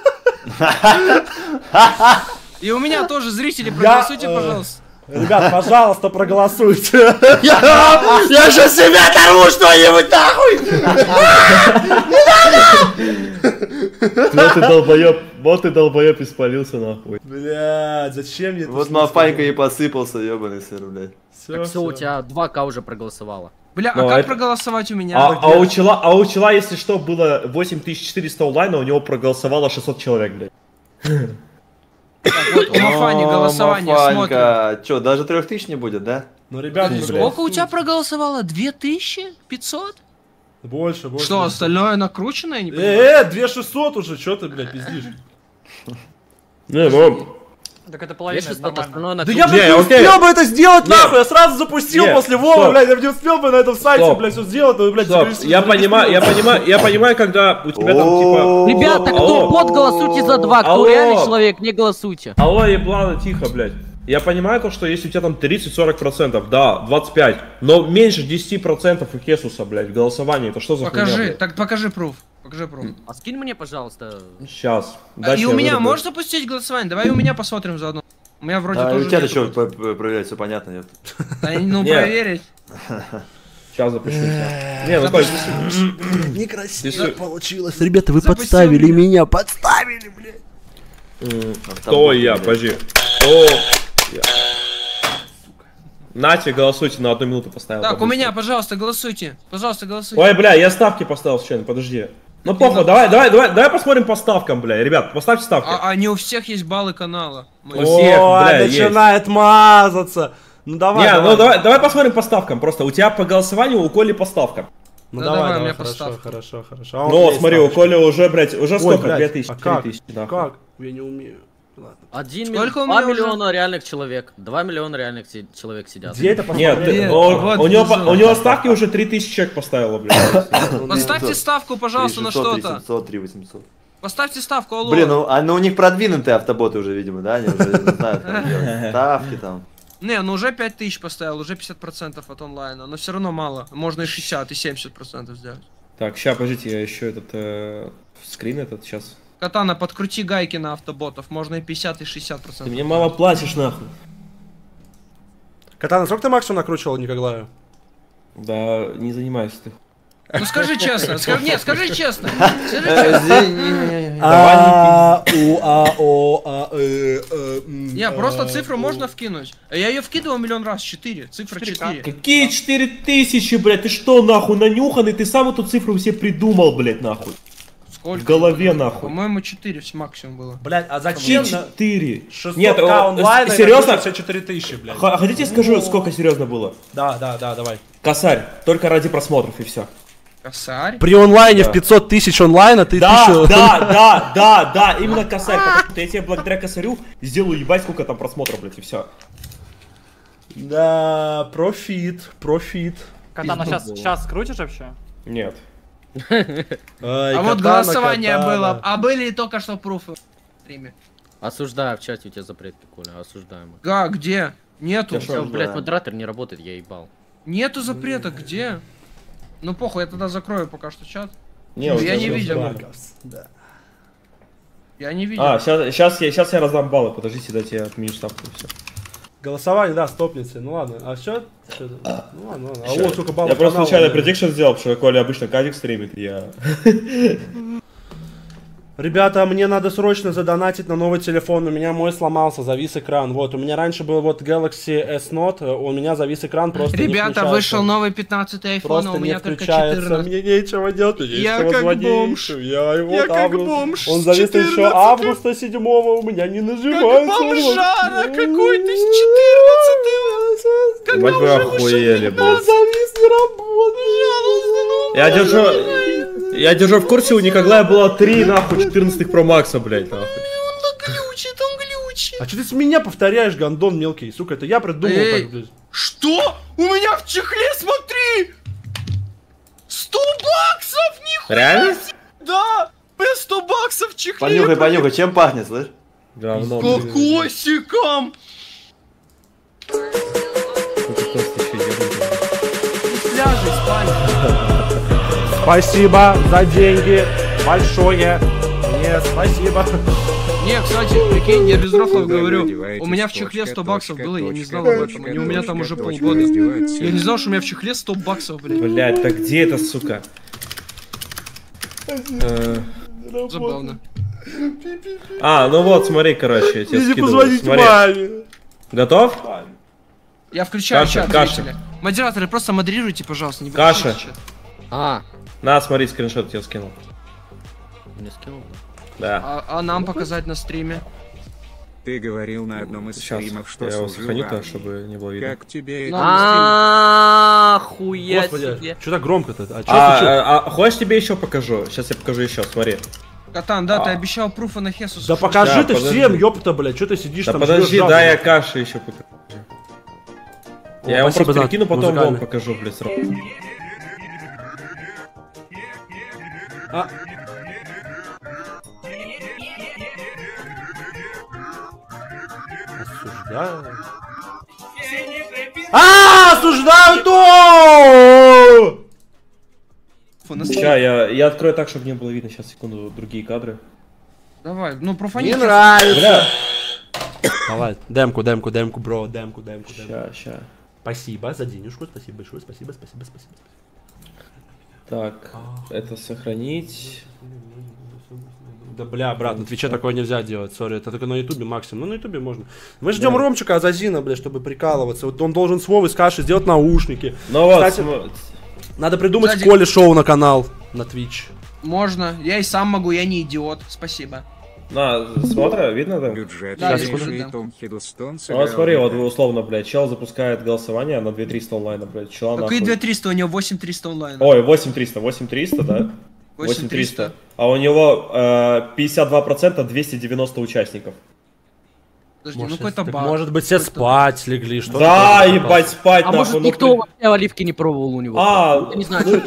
(laughs) (laughs) И у меня тоже, зрители, Я, проголосуйте, э, пожалуйста. Ребят, пожалуйста, проголосуйте. Я сейчас себя оторву что-нибудь нахуй! Вот ты долбоеб, вот ты долбоеб испалился нахуй. Блядь, зачем мне это Вот сказать? и посыпался, ебаный сыр, блядь. Так все, у тебя 2К уже проголосовало. Бля, Ну, а как это- проголосовать у меня? А, а у чела, а у чела, если что, было 8400 онлайна, у него проголосовало 600 человек, блядь. Так, вот у Мафани голосование, смотрим. Чё, даже трех тысяч не будет, да? Ну, ребят. Сколько у тебя проголосовало? 2500? Больше, больше. Что, остальное накручено, я не Э, понимаю? э, 2600 уже, что ты, блядь, пиздишь? (laughs) Не, ну, Так это Видишь, половина, это что нормально. Да я, блядь, Не, не окей. успел бы это сделать, Не. нахуй, я сразу запустил Не, после Вова, стоп. блядь, я не успел бы на этом сайте, Стоп. блядь, все сделать, ну, блядь, стоп, я понимаю, я понимаю, я понимаю, когда у тебя там типа... Ребята, кто бот, голосуйте за 2, кто реальный человек, не голосуйте. Алло, ебланы, тихо, блядь. Я понимаю то, что если у тебя там 30-40%, да, 25, но меньше 10% у Хесуса, блядь, в голосовании, это что за Покажи, так покажи пруф. Покажи пруф. А скинь мне, пожалуйста. Сейчас. А, И у меня можешь запустить голосование? Давай у меня посмотрим заодно. У меня вроде Да, тоже у тебя голосования. проверять, все понятно, нет? Да, ну Не. (laughs) проверить. (laughs) Сейчас запущу. щас. Не, ну Коль, (clears throat) Некрасиво получилось. Ребята, вы Запустил подставили меня. меня, подставили, блядь. м, кто я, подожди. Кто я? Нате, голосуйте, на одну минуту поставил. Так, у меня, пожалуйста, голосуйте. Пожалуйста, голосуйте. Ой, бля, я ставки поставил случайно, подожди. Ну похуй, давай, давай, давай, давай посмотрим по ставкам, бля. Ребят, поставьте ставки. А, а не у всех есть баллы канала. Мы- У всех, Ой, бля, есть. начинает мазаться. Ну давай, Не, давай. ну давай, давай посмотрим по ставкам. Просто у тебя по голосованию, у Коли по ставкам. Ну Да давай, давай, у давай, меня хорошо, поставка. хорошо, хорошо. А Ну, есть смотри, у ставочка. Коли уже, блядь, уже Ой, сколько? блядь, 2000, а как? 3000, да. Как? Я не умею. Один Сколько милли- у два меня уже? миллиона реальных человек. Два миллиона реальных си- человек сидят. Где это Нет? Нет, он- вот у, него, по- у него ставки уже 3000 человек поставило, блядь. (coughs) Поставьте ставку, пожалуйста, на 3600, что-то. 3700, 3800. Поставьте ставку, алло. Блин, ну, а, ну у них продвинутые автоботы уже, видимо, да? Они уже знают, как делать. (laughs) Ставки там. Не, ну уже 5000 поставил, уже 50% от онлайна, но все равно мало. Можно и 60, и 70% сделать. Так, ща, подождите, я еще этот э, скрин этот сейчас. Катана, подкрути гайки на автоботов, можно и 50, и 60%. Ты мне мало платишь, нахуй. Катана, сколько ты максимум накручивал Николаю? Да, не занимайся ты. Ну скажи честно, скажи, нет, скажи честно. Скажи Э, честно. не-не-не. А, а, а, э, э, просто цифру можно вкинуть. Я ее вкидывал миллион раз, 4, цифра 4. Какие 4000, блядь? Ты что, нахуй, нанюханный? Ты сам эту цифру себе придумал, блядь, нахуй. Сколько? В голове, нахуй. По-моему, 4 максимум было. Блядь, а зачем на 4. 600 Нет, к о, онлайна с- серьезно? все 4000, блядь? Х- Хотите скажу, сколько серьезно было? Да, да, да, давай. Косарь, только ради просмотров и все. Косарь. При онлайне Да. в 500 тысяч онлайна ты Да, тысячу- да, (laughs) да, да, да, именно косарь. потому что Я тебе благодаря косарю сделаю ебать сколько там просмотров, блядь, и все. Да, профит, профит. Катана, сейчас, сейчас крутишь вообще? Нет. А вот голосование было, а были и только что пруфы. в стриме. Осуждаю, в чате у тебя запрет, Коля, осуждаем. Га, где? Нету. Блядь, модератор не работает, я ебал. Нету запрета, где? Ну похуй, я тогда закрою пока что чат. Не, я не видел. Да. Я не видел. А, сейчас, сейчас, я, сейчас я раздам баллы, подождите, дайте я отменю ставку и все. Голосование, да, стопнется. Ну ладно, а все? Ну ладно, ладно. А вот сколько баллов Я просто случайно предикшн сделал, потому что Коля обычно кадик стримит, я... (laughs) Ребята, мне надо срочно задонатить на новый телефон. У меня мой сломался, завис экран. Вот, у меня раньше был вот Galaxy S Note, э, у меня завис экран просто не Ребята, вышел новый 15 iPhone, а Просто у не меня только включается, 14. мне нечего делать, мне Я как звонить. бомж. Я его Я как август- бомж Он завис еще 14. августа 7 у меня не нажимается. бомжара Вот. какой-то с 14 Ебать вы охуели, Он блядь. завис, не работает. Я держу... Я держу в курсе, у Никоглая было 3, нахуй, 14 Pro Max, блядь, нахуй. глючит, он глючит. А что ты с меня повторяешь, гандон мелкий? Сука, это я придумал Эй. так, блядь. Что? У меня в чехле, смотри! 100 баксов, нихуя! Реально? Да! Б 100 баксов в чехле! Понюхай, понюхай, чем пахнет, слышь? Говно, блядь. Кокосиком! Ты просто ещё ебаный. Пляжи спали. Спасибо за деньги. Большое. Нет, спасибо. Не, кстати, прикинь, я без рофлов говорю, у меня в чехле 100 баксов было, я не знал об этом, они у меня там уже полгода. Я не знал, что у меня в чехле 100 баксов, блядь. Блядь, так где это, сука? Э, Забавно. А, ну вот, смотри, короче, я тебе позвонить Смотри. Готов? Я включаю Каша, чат, каша. Модераторы, просто модерируйте, пожалуйста, не Каша. чат. А, На, смотри, скриншот тебе скинул. мне скинул, да? Да. А, а нам показать на стриме? Ты говорил на одном из Сейчас, стримов, что я его сохраню, армии. чтобы не было видно. Как тебе это? Господи, себе. что так громко-то? А А, а, а, хочешь тебе еще покажу? Сейчас я покажу еще, смотри. Катан, да, ты А. обещал пруфа на Хесуса. Да покажи Да, ты подожди. всем, ёпта, блядь, что ты сидишь Да там подожди, жрёшь дай я каши еще покажу. О, Я его просто перекину, потом вам покажу, блядь, сразу. А. Осуждаю. А, осуждаю то! Ща, я, я открою так, чтобы не было видно. Сейчас, секунду, другие кадры. Давай, ну пруфани. Не нравится. Давай, демку, демку, демку, бро, демку, демку, демку. ща, ща. Спасибо за денежку, спасибо большое, спасибо, спасибо, спасибо. Так, это сохранить. Да бля, брат, на Твиче такое нельзя делать, сори, это только на Ютубе максимум. Ну на Ютубе можно. Мы ждем Да. Ромчика Азазина, бля, чтобы прикалываться. Вот он должен с Вовой с Кашей сделать наушники. Ну вот, Кстати, см- Надо придумать Сзади- Коле шоу на канал на Twitch. Можно, я и сам могу, я не идиот, спасибо. На, смотри, видно там? Бюджет Да, вижу, да. Том Хиддлстон Ну смотри, вот условно, блядь, чел запускает голосование на 2300 онлайна, блядь, чела Какие нахуй. 2300, у него 8300 онлайн. Ой, 8300, 8300, да? 8300. А у него э, 52% 290 участников. Подожди, ну Может, какой-то так баг. может быть, все спать легли, что Да, ебать, спать, А нахуй. может ну, никто блин. вообще оливки не пробовал у него? А, Я не знаю. (laughs)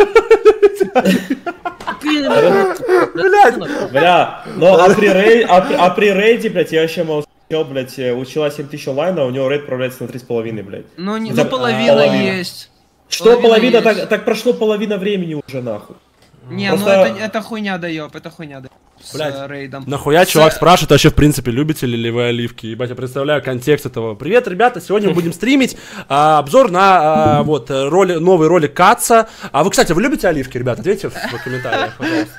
(laughs) Блядь, Бля, ну а при, рей, а, при- а при рейде, блядь, я вообще молчал, блядь, э, учила 7000 онлайна, а у него рейд проявляется на 3,5, блядь. Ну, не, ну половина половина. есть. Что Половина половина, есть. так, так прошло половина времени уже, нахуй. Не, Просто- ну это, это хуйня даёб, это хуйня даёб. Блядь. рейдом. Нахуя чувак спрашивает вообще, в принципе, любите ли вы оливки? Ебать, я представляю контекст этого. Привет, ребята, сегодня мы будем стримить а, обзор на а, вот э, роли, новый ролик Каца. А вы, кстати, вы любите оливки, ребята? Ответьте в, в комментариях, пожалуйста.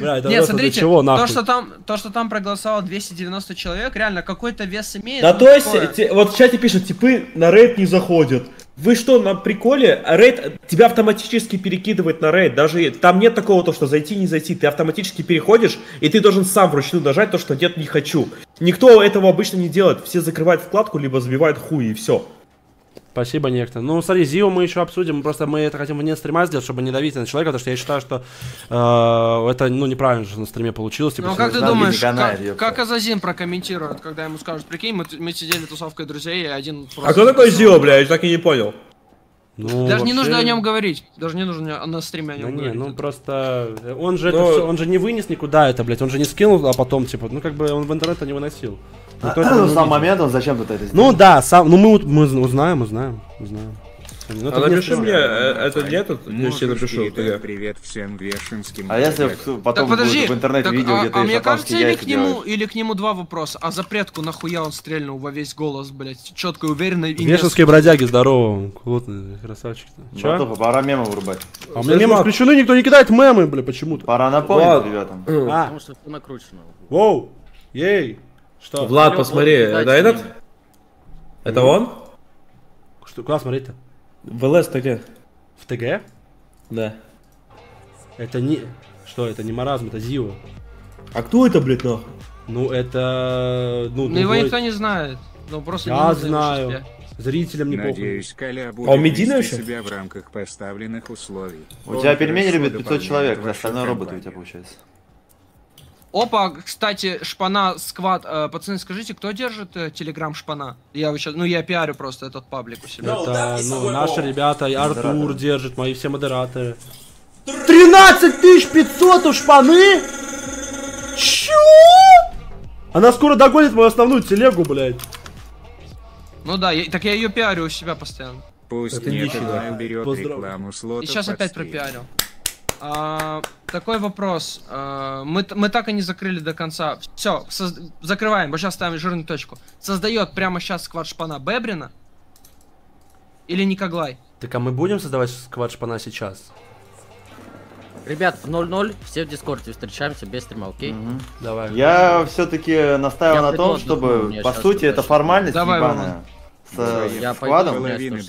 Бля, это Нет, смотрите, чего, то, нахуй? что там, то, что там проголосовало 290 человек, реально какой-то вес имеет. Да то есть, такое. те- вот в чате пишут, типы на рейд не заходят. Вы что, на приколе? Рейд тебя автоматически перекидывает на рейд. Даже там нет такого, то, что зайти, не зайти. Ты автоматически переходишь, и ты должен сам вручную нажать то, что нет, не хочу. Никто этого обычно не делает. Все закрывают вкладку, либо забивают хуй, и все. Спасибо, некто. Ну, смотри, Зио мы еще обсудим. Просто мы это хотим вне стрима сделать, чтобы не давить на человека, потому что я считаю, что э, это, ну, неправильно же на стриме получилось. Типа, Ну а как ты думаешь, не канает, как, как Азазин прокомментирует, когда ему скажут, прикинь, мы, мы сидели тусовкой друзей, и один просто... А кто такой записал». Зио, бля? Я так и не понял. ну, Даже не нужно о вообще- нем говорить, даже не нужно на стриме о Да нем не, говорить. ну просто он же это Но- всё- он же не вынес никуда это, блядь, он же не скинул, а потом типа, ну как бы он в интернет не выносил. Никто это не Ну, сам момент, он зачем тут это Ну сделал? да, сам, ну мы, вот- мы узнаем, узнаем, узнаем. Ну, А напиши мне, это не этот, я тебе напишу. привет всем вешенским. А если потом Так подожди, будет в интернете так, видео, а, где а ты мне кажется, или к нему, делаешь? или к нему два вопроса. А запретку нахуя он стрельнул во весь голос, блять, четко и уверенно и не Вешенские бродяги, здорово, плотные красавчики. Че? Братуха, пора мемы врубать. А у меня мемы включены, никто не кидает мемы, бля, почему-то. Пора напомнить ребятам. А, Потому что все накручено. воу, ей, что? Влад, Серёг, посмотри, вот, это этот? мемы. Это он? Что, куда смотреть-то? В ЛС ТГ. В ТГ? Да. Это не... Что, это не маразм, это Зио. А кто это, блядь, нахуй? Ну, это... Ну, Ну его другой- никто не знает. Ну просто Я знаю. шестя. Зрителям не похуй. Надеюсь, Коля будет А он медийный вести вообще? себя в рамках поставленных условий. У Он тебя пельмени любит 500 дополняет человек, вашу остальное роботы у тебя получается. Опа, кстати, шпана сквад. э, пацаны, скажите, кто держит э, телеграм шпана? Я щас- ну я пиарю просто этот паблик у себя. Это, ну, наши ребята, Артур держит, мои все модераторы. 13 500 у шпаны? Чё? Она скоро догонит мою основную телегу, блядь. Ну да, я- так я ее пиарю у себя постоянно. Пусть Это она уберет Поздрав- рекламу слота. И сейчас опять пропиарил. А, такой вопрос. А, мы, мы так и не закрыли до конца. Все, закрываем. Вот сейчас ставим жирную точку. Создает прямо сейчас сквад шпана Бебрина? Или Никоглай? Так а мы будем создавать сквад шпана сейчас? Ребят, в 0-0 все в дискорде встречаемся без стрима, окей? Давай. Я все-таки настаивал Я на том, чтобы, мне по сути, это формальность Давай, ебаная. С Я складом. Половина.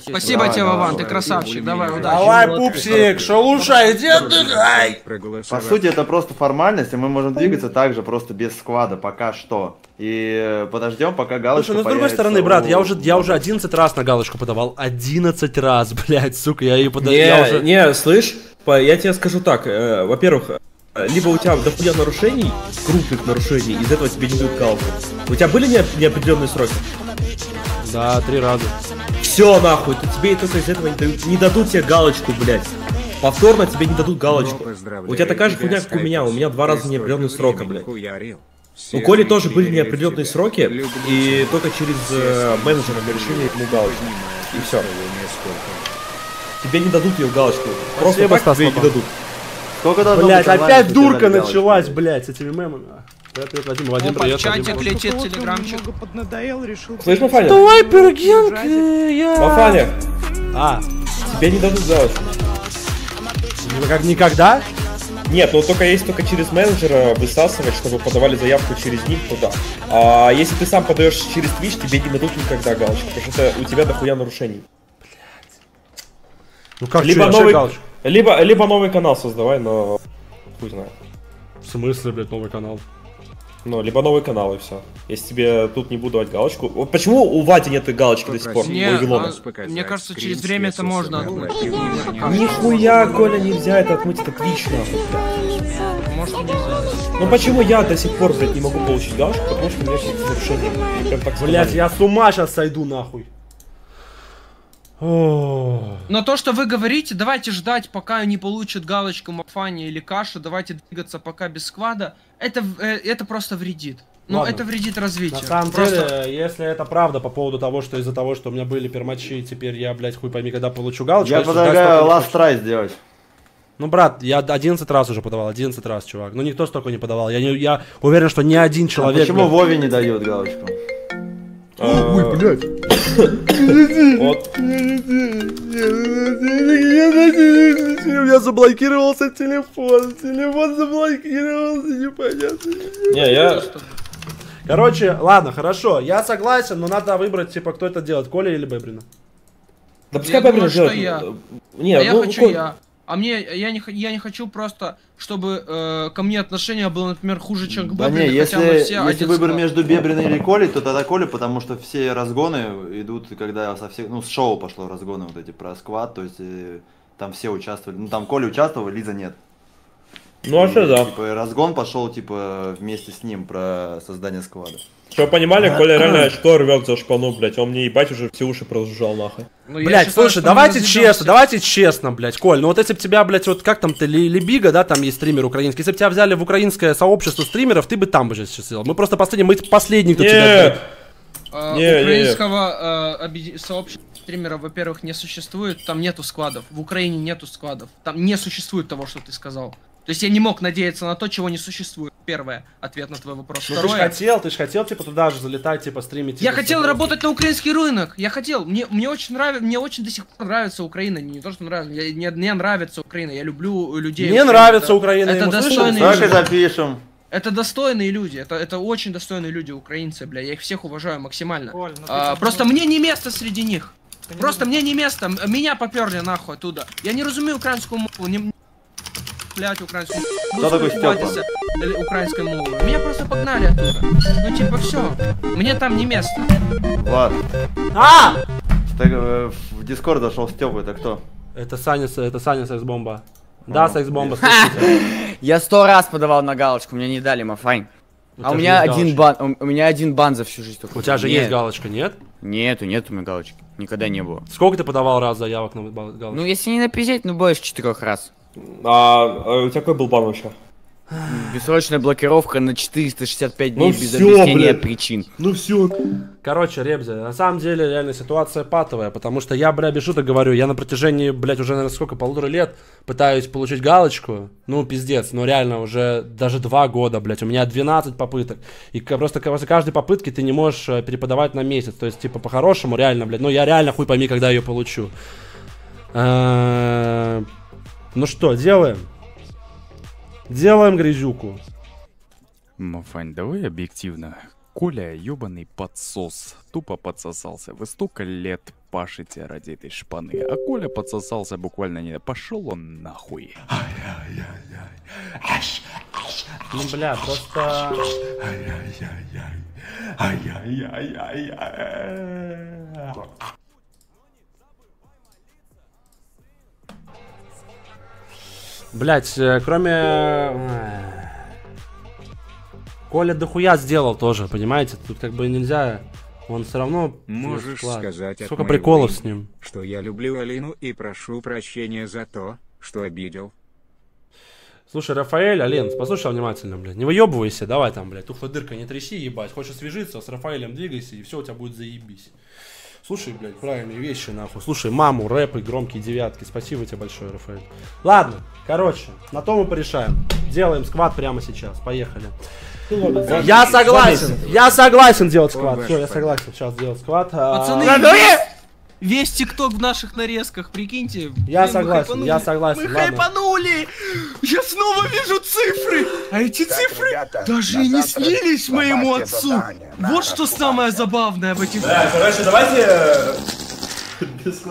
Спасибо тебе, Вован, ты красавчик. Давай, удачи. Давай, пупсик, шалуша, иди отдыхай! По сути, это просто формальность, и мы можем двигаться также просто без сквада пока что. И э, подождем, пока галочка Слушай, ну с другой стороны, брат, я уже, я уже 11 раз на галочку подавал. 11 раз, (laughs) блядь, сука, я ее подавал. Не, уже... не, слышь, я тебе скажу так, э, во-первых, либо у тебя дохуя нарушений, крупных нарушений, из этого тебе не дают галку. У тебя были не- неопределенные сроки? Да, три раза. Все нахуй, то тебе и только из этого не дают, не дадут тебе галочку, блядь. Повторно тебе не дадут галочку. У тебя такая же хуйня, как у меня, у меня два раза неопределенные срока, блядь. У Коли тоже были неопределенные сроки, и только через э, менеджера мы решили ему галочку. И все. Тебе не дадут ее галочку. Просто Спасибо, так тебе не дадут. Сколько Блять, опять дурка началась, блять, с этими мемами. Привет, привет, Вадим, Вадим, Опа, привет, чатик Вадим. летит, телеграмчик. Слышь, Мафаня? Давай, пергенка, я... Мафаня, А, тебе не дадут галочку. ну как никогда? Нет, ну только есть только через менеджера высасывать, чтобы подавали заявку через них туда. А если ты сам подаешь через Twitch, тебе не дадут никогда галочку, потому что это у тебя дохуя нарушений. Ну как, либо новый, либо, либо новый канал создавай, но хуй знает. В смысле, блядь, новый канал? Ну, либо новый канал и все. Если тебе тут не буду давать галочку. Вот Почему у Вати нет этой галочки до сих пор? Не, у Вавилона? а, мне кажется, через время это можно отмыть. Нихуя, Коля, нельзя это отмыть, это. Может, нельзя. Ну почему я до сих пор, блядь, не могу получить галочку? Потому что у меня все нарушения. Мне прям так Блять, я с ума сейчас сойду нахуй. Но то, что вы говорите, давайте ждать, пока не получит галочку Мафани или Каша, давайте двигаться пока без сквада, это, э, это просто вредит. Ну, Ладно. это вредит развитию. На самом Просто- деле, если это правда по поводу того, что из-за того, что у меня были пермачи, теперь я, блядь, хуй пойми, когда получу галочку. Я предлагаю last try сделать. Ну, брат, я 11 раз уже подавал, 11 раз, чувак. Ну, никто столько не подавал. Я, не, я уверен, что ни один А человек... почему блядь, Вове не дает галочку? Ой, блядь. Вот. У меня заблокировался телефон. Телефон заблокировался, непонятно. Не, я... Короче, ладно, хорошо. Я согласен, но надо выбрать, типа, кто это делает, Коля или Бебрина. Да пускай что делает. я. Не, а я ну, хочу Коль- я. А мне, я не, я не хочу просто, чтобы э, ко мне отношение было, например, хуже, чем к Да Бэбрину, не, если, если один выбор между Бебриной или Колей, то тогда Коля, потому что все разгоны идут, когда со всех, ну, с шоу пошло разгоны вот эти про сквад, то есть э, там все участвовали, ну, там Коля участвовал, Лиза нет. Ну вообще И, да. Типа, разгон пошел, типа, вместе с ним про создание сквада. Чтобы вы понимали, Коля реально что рвет за шпану, блядь. Он мне ебать уже все уши прожужжал нахуй. Ну, Блять, считаю, слушай, что давайте честно, давайте честно, блять, Коль. Ну вот если бы тебя, блять, вот как там ты, Ли- Либига, да, там есть стример украинский. Если бы тебя взяли в украинское сообщество стримеров, ты бы там бы сейчас сидел. Мы просто последний, мы последний, кто тебя... Нет! блядь. А, Не, не, не. украинского э, объеди- сообщества стримеров, во-первых, не существует, там нету складов. В Украине нету складов. Там не существует того, что ты сказал. То есть я не мог надеяться на то, чего не существует. Первое, ответ на твой вопрос. Ну ты же хотел, ты же хотел, типа, туда же залетать, типа, стримить. я типа, хотел с- работать на украинский рынок. Я хотел. Мне, мне очень нравится, мне очень до сих пор нравится Украина. Не то, что нравится. Я- мне, мне нравится Украина. Я люблю людей. Мне Украины. нравится Это- Украина, Это слышал? достойные Так и люди. запишем. Это достойные люди. Это, это очень достойные люди, украинцы, бля. Я их всех уважаю максимально. Коль, ну А, просто бы- мне не место среди них. ты не Просто нужен. мне не место. Меня поперли нахуй оттуда. Я не разумею украинскую мову. Не... Блять, украинскую Кто такой Степа? украинской мовы. Меня просто погнали оттуда. Ну типа все. Мне там не место. Влад, А! ты, э, в Дискорд зашел Степа, это кто? Это Саня, это Саня секс-бомба. Да, А. секс-бомба. (laughs) Я сто раз подавал на галочку, мне не дали, Мафань. У А у меня один бан, у меня один бан за всю жизнь только. У тебя же Нет. есть галочка, нет? Нету, нету у меня галочки. Никогда не было. Сколько ты подавал раз заявок на галочку? Ну, если не напизеть, ну больше четырех раз. А, а у тебя какой был бан вообще? Бессрочная блокировка на 465 Ну дней без всё, объяснения блядь. причин. Ну все. Короче, Ребзи, на самом деле реально ситуация патовая, потому что я, бля, без шуток говорю, я на протяжении, блядь, уже, наверное, сколько, полутора лет пытаюсь получить галочку, ну, пиздец, ну, реально, уже даже два года, блядь, у меня 12 попыток, и просто после каждой попытки ты не можешь э, переподавать на месяц, то есть, типа, по-хорошему, реально, блядь, ну, я реально хуй пойми, когда ее получу. Ну что, делаем? Делаем грязюку. Мафань, давай объективно. Коля ебаный подсос. Тупо подсосался. Вы столько лет пашете ради этой шпаны. А Коля подсосался буквально не... Пошел он нахуй. Ну, бля, просто... Блять, кроме... э, Коля дохуя сделал тоже, понимаете? Тут как бы нельзя... Он все равно... Можешь вклад. сказать Сколько приколов имени, с ним. что я люблю Алину и прошу прощения за то, что обидел. Слушай, Рафаэль, Ален, послушай внимательно, блядь. Не выебывайся, давай там, блядь. Тухлая дырка, не тряси, ебать. Хочешь свяжиться, с Рафаэлем двигайся, и все у тебя будет заебись. Слушай, блядь, правильные вещи, нахуй. Слушай, маму, рэпы, громкие девятки. Спасибо тебе большое, Рафаэль. Ладно, короче, на то мы порешаем. Делаем сквад прямо сейчас. Поехали. Я согласен, я согласен делать сквад. Все, я согласен сейчас делать сквад. Пацаны, весь, тикток в наших нарезках, прикиньте. Я Блин, согласен, я согласен, Мы ладно. хайпанули! Я снова вижу цифры! А эти цифры даже и не снились моему отцу! Вот что самое забавное в этих... короче, давайте... (laughs) Без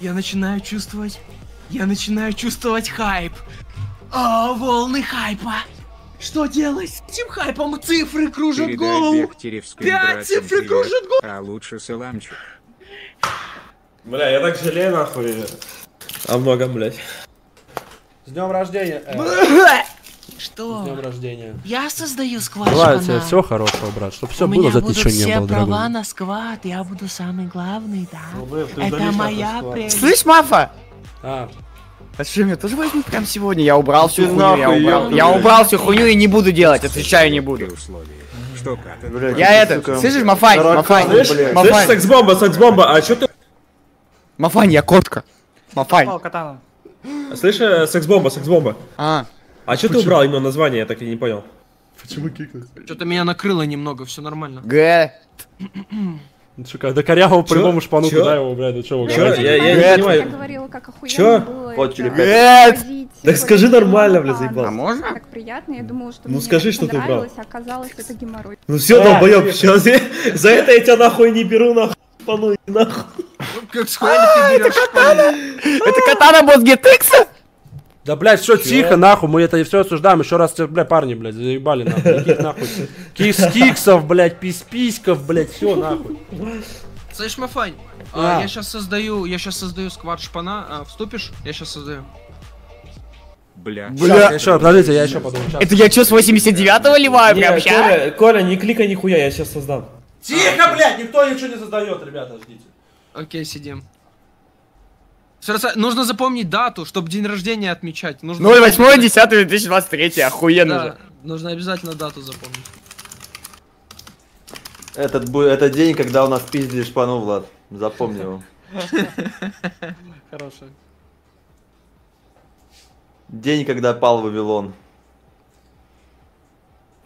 Я начинаю чувствовать... Я начинаю чувствовать хайп. А, волны хайпа. Что делать с этим хайпом? Цифры кружат Передай голову. Пять цифры привет, кружат голову. А лучше саламчик. Бля, я так жалею, нахуй. О многом, блядь. С днем рождения. э, С Что? днем рождения. Я создаю сквад Желаю тебе всего хорошего, брат, чтобы все У было, за будут ничего не все было, права дорогой. на сквад, я буду самый главный, да? Ну, ты Это моя прелесть. Слышь, Мафа? А, А что, меня тоже возьми прям сегодня? Я убрал всю Ты хуйню, я убрал. Я убрал всю хуйню и не буду делать, отвечаю, не буду. При условии, что Блядь, Я это, сука, слышишь, Мафань, Мафань, Мафань, секс-бомба, секс-бомба, а чё ты... Мафань, я котка. Мафань. Слышь, э, секс-бомба, секс-бомба. А, А чё ты убрал именно название, я так и не понял. почему кикнуть? Что-то меня накрыло немного, все нормально. Г. Ну что, когда корявого по-любому шпану Чё? туда его, блядь, ну чё вы Чё? говорите? Я, я не. Я понимаю. говорила, как охуенно Чё? было. Вот это. Нет. ходить, Так скажи нормально, бля, заебал. а можно? Так приятно, я думала, что Ну мне скажи, это что ты понравилось, а оказалось, это геморрой. Ну все, долбоёб, сейчас за это я тебя нахуй не беру, нахуй. Пану, нахуй. Как схуяли ты берешь шпану? Это катана босс GTX? Да, блядь, все тихо, нахуй, мы это все осуждаем. Еще раз, тебя, бля, парни, блядь, заебали, нахуй. (laughs) Никаких, нахуй. Кикс киксов, блядь, пись-письков, блядь, все, нахуй. Слышь, Мафань, а, А. я сейчас создаю, я сейчас создаю сквад шпана, а, вступишь? Я сейчас создаю. Бля. Бля. Еще, подождите, я еще подумаю. щас. Это я что, с 89-го ливаю прям? Коля, Коля, не кликай нихуя, я сейчас создам. Тихо, блядь, никто ничего не создает, ребята, ждите. Окей, сидим. Сразу- Нужно запомнить дату, чтобы день рождения отмечать. Нужно 08 10 2023 охуенно Да, же. нужно обязательно дату запомнить. Этот, бу- это день, когда у нас пиздили шпану, Влад. Запомни его. (laughs) Хорошая. День, когда пал Вавилон.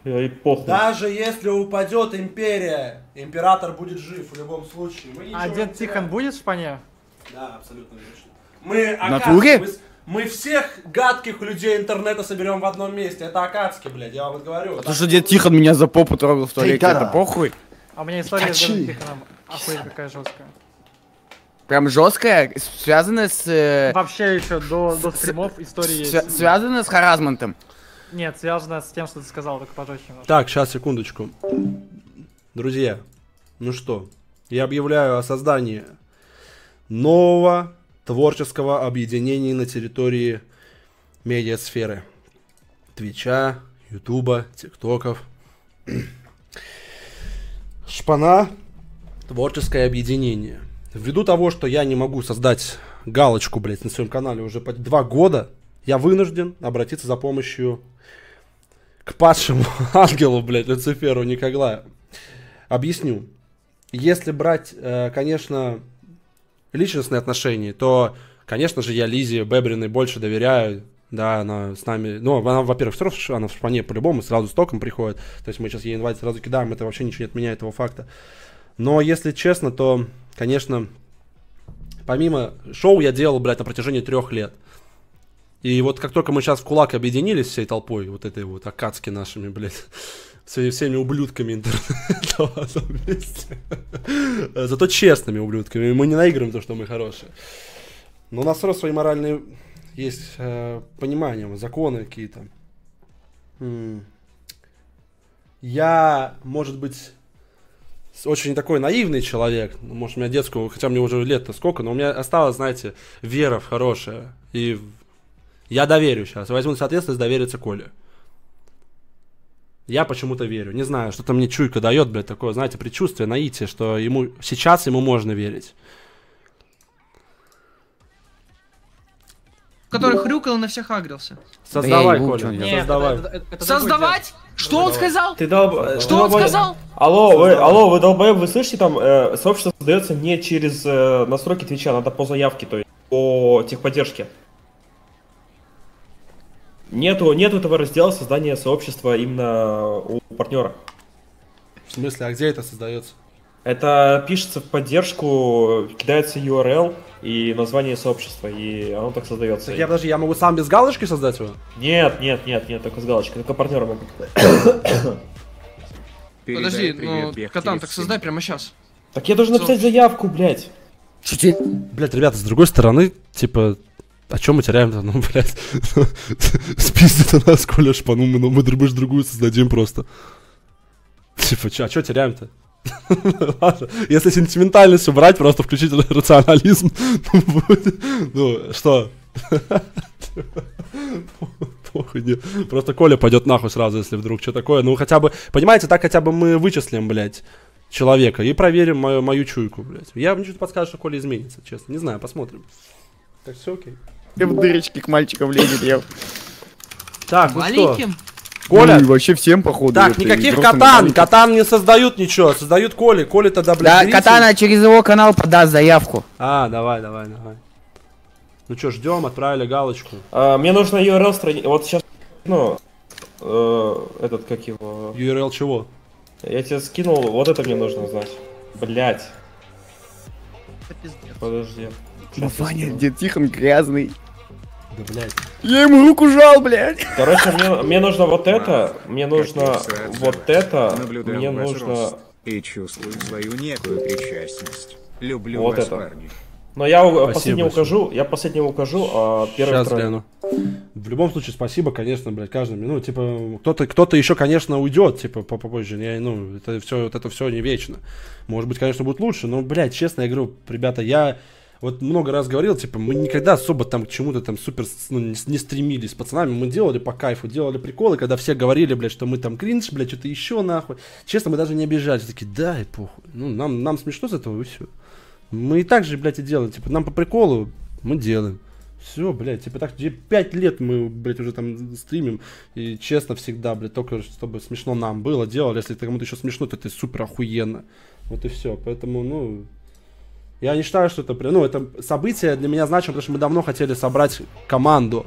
Я и похуй. Даже если упадет империя, император будет жив в любом случае. Мы А дед Тихон будет в шпане? Да, абсолютно точно. Мы? Акацки, мы, всех гадких людей интернета соберем в одном месте. Это Акацки, блядь, я вам это говорю. А то, что дед Тихон меня за попу трогал в туалете, да. это похуй. А у меня история с дедом Тихоном. Охуеть, какая жесткая. Прям жесткая, связанная с... э, Вообще еще до, до стримов истории есть. связанная с харазментом. Нет, связано с тем, что ты сказал, только пожестче немножко. Так, сейчас, секундочку. Друзья, ну что, я объявляю о создании нового творческого объединения на территории медиасферы. Твича, Ютуба, ТикТоков. (clears throat) Шпана творческое объединение. Ввиду того, что я не могу создать галочку, блядь, на своем канале уже два года, я вынужден обратиться за помощью к падшему (laughs) ангелу, блядь, Люциферу Никоглаю. Объясню. Если брать, э, конечно, личностные отношения, то, конечно же, я Лизе Бебриной больше доверяю. Да, она с нами... Ну, она, во-первых, все равно она в шпане по-любому сразу с током приходит. То есть мы сейчас ей инвайт сразу кидаем, это вообще ничего не отменяет этого факта. Но, если честно, то, конечно, помимо шоу я делал, блядь, на протяжении трех лет. И вот как только мы сейчас в кулак объединились всей толпой, вот этой вот акацки нашими, блядь, со всеми ублюдками интернета в одном месте. Зато честными ублюдками. Мы не наигрываем то, что мы хорошие. Но у нас все свои моральные есть э, понимания, законы какие-то. Я, может быть, с- очень такой наивный человек. Ну, Может, у меня детского, хотя мне уже лет-то сколько, но у меня осталась, знаете, вера в хорошее. И я доверю сейчас. Возьму ответственность довериться Коле. Я почему-то верю. Не знаю, что-то мне чуйка дает, блядь, такое, знаете, предчувствие, наитие, что ему сейчас ему можно верить. Который хрюкал и на всех агрился. Создавай, ебу, Коля, Нет, создавай. это- это- это Создавать? Что он сказал? Ты дол... Что он сказал? Алло, вы, алло, вы долбоеб, вы слышите, там э, сообщество создается не через э, настройки Твича, надо по заявке, то есть по техподдержке. Нету, нету этого раздела создания сообщества именно у партнера. В смысле, а где это создается? Это пишется в поддержку, кидается URL и название сообщества, и оно так создается. Так я, подожди, я могу сам без галочки создать его? Нет, нет, нет, нет, только с галочкой, только партнеры могут. (coughs) Подожди, ну. Катан, так создай прямо сейчас. Так я должен написать заявку, блядь. Чуть-чуть. Блять, ребята, с другой стороны, типа, А чё мы теряем-то? Ну, (laughs) блядь, (laughs) спиздит у нас Коля шпану, мы, ну, мы друг- другую создадим просто. Типа, чё, а чё теряем-то? (laughs) Если сентиментальность убрать, просто включить рационализм, ну, ну, что? Похуй. Просто Коля пойдет нахуй сразу, если вдруг что такое. Ну, хотя бы, понимаете, так хотя бы мы вычислим, блядь, человека и проверим мою, мою чуйку, блядь. Я мне что-то подскажет, что Коля изменится, честно. Не знаю, посмотрим. Так все окей. Я в дырочки к мальчикам лезет, я. (laughs) Так, ну что? Коля, Ну, и вообще всем, походу. так, это, и никаких и катан, катан не создают ничего, создают Коли, Коли тогда, блядь, Да, берите. Катана через его канал подаст заявку. А, давай, давай, давай. Ну что, ждем, отправили галочку. А, мне нужно URL страницы. Вот сейчас, ну, э, этот, как его... URL чего? Я тебе скинул, вот это мне нужно знать. Блять. Подожди. Ну, Ваня, дед Тихон грязный. Да, блядь. Я ему руку жал, блядь. Короче, мне, мне нужно вот это, мне нужно вот это, Наблюдаю мне нужно... и чувствую свою некую причастность. Люблю Вот вас, это. парни. Но я Спасибо последнее большое. укажу, я последнее укажу, а первый Сейчас гляну. В любом случае, спасибо, конечно, блядь, каждому. Ну, типа, кто-то кто еще, конечно, уйдет, типа, по- попозже. Я, ну, это все, вот это все не вечно. Может быть, конечно, будет лучше, но, блядь, честно, я говорю, ребята, я вот много раз говорил, типа, мы никогда особо там к чему-то там супер ну, не, стремились с пацанами. Мы делали по кайфу, делали приколы, когда все говорили, блядь, что мы там кринж, блядь, что-то еще нахуй. Честно, мы даже не обижались. Такие, да, и похуй. Ну, нам, нам смешно с этого, и все. Мы и так же, блядь, и делаем. Типа, нам по приколу мы делаем. Все, блядь, типа так, где пять лет мы, блядь, уже там стримим, и честно всегда, блядь, только чтобы смешно нам было, делали, если это кому-то еще смешно, то это супер охуенно. Вот и все, поэтому, ну, я не считаю, что это, ну, это событие для меня значимо, потому что мы давно хотели собрать команду.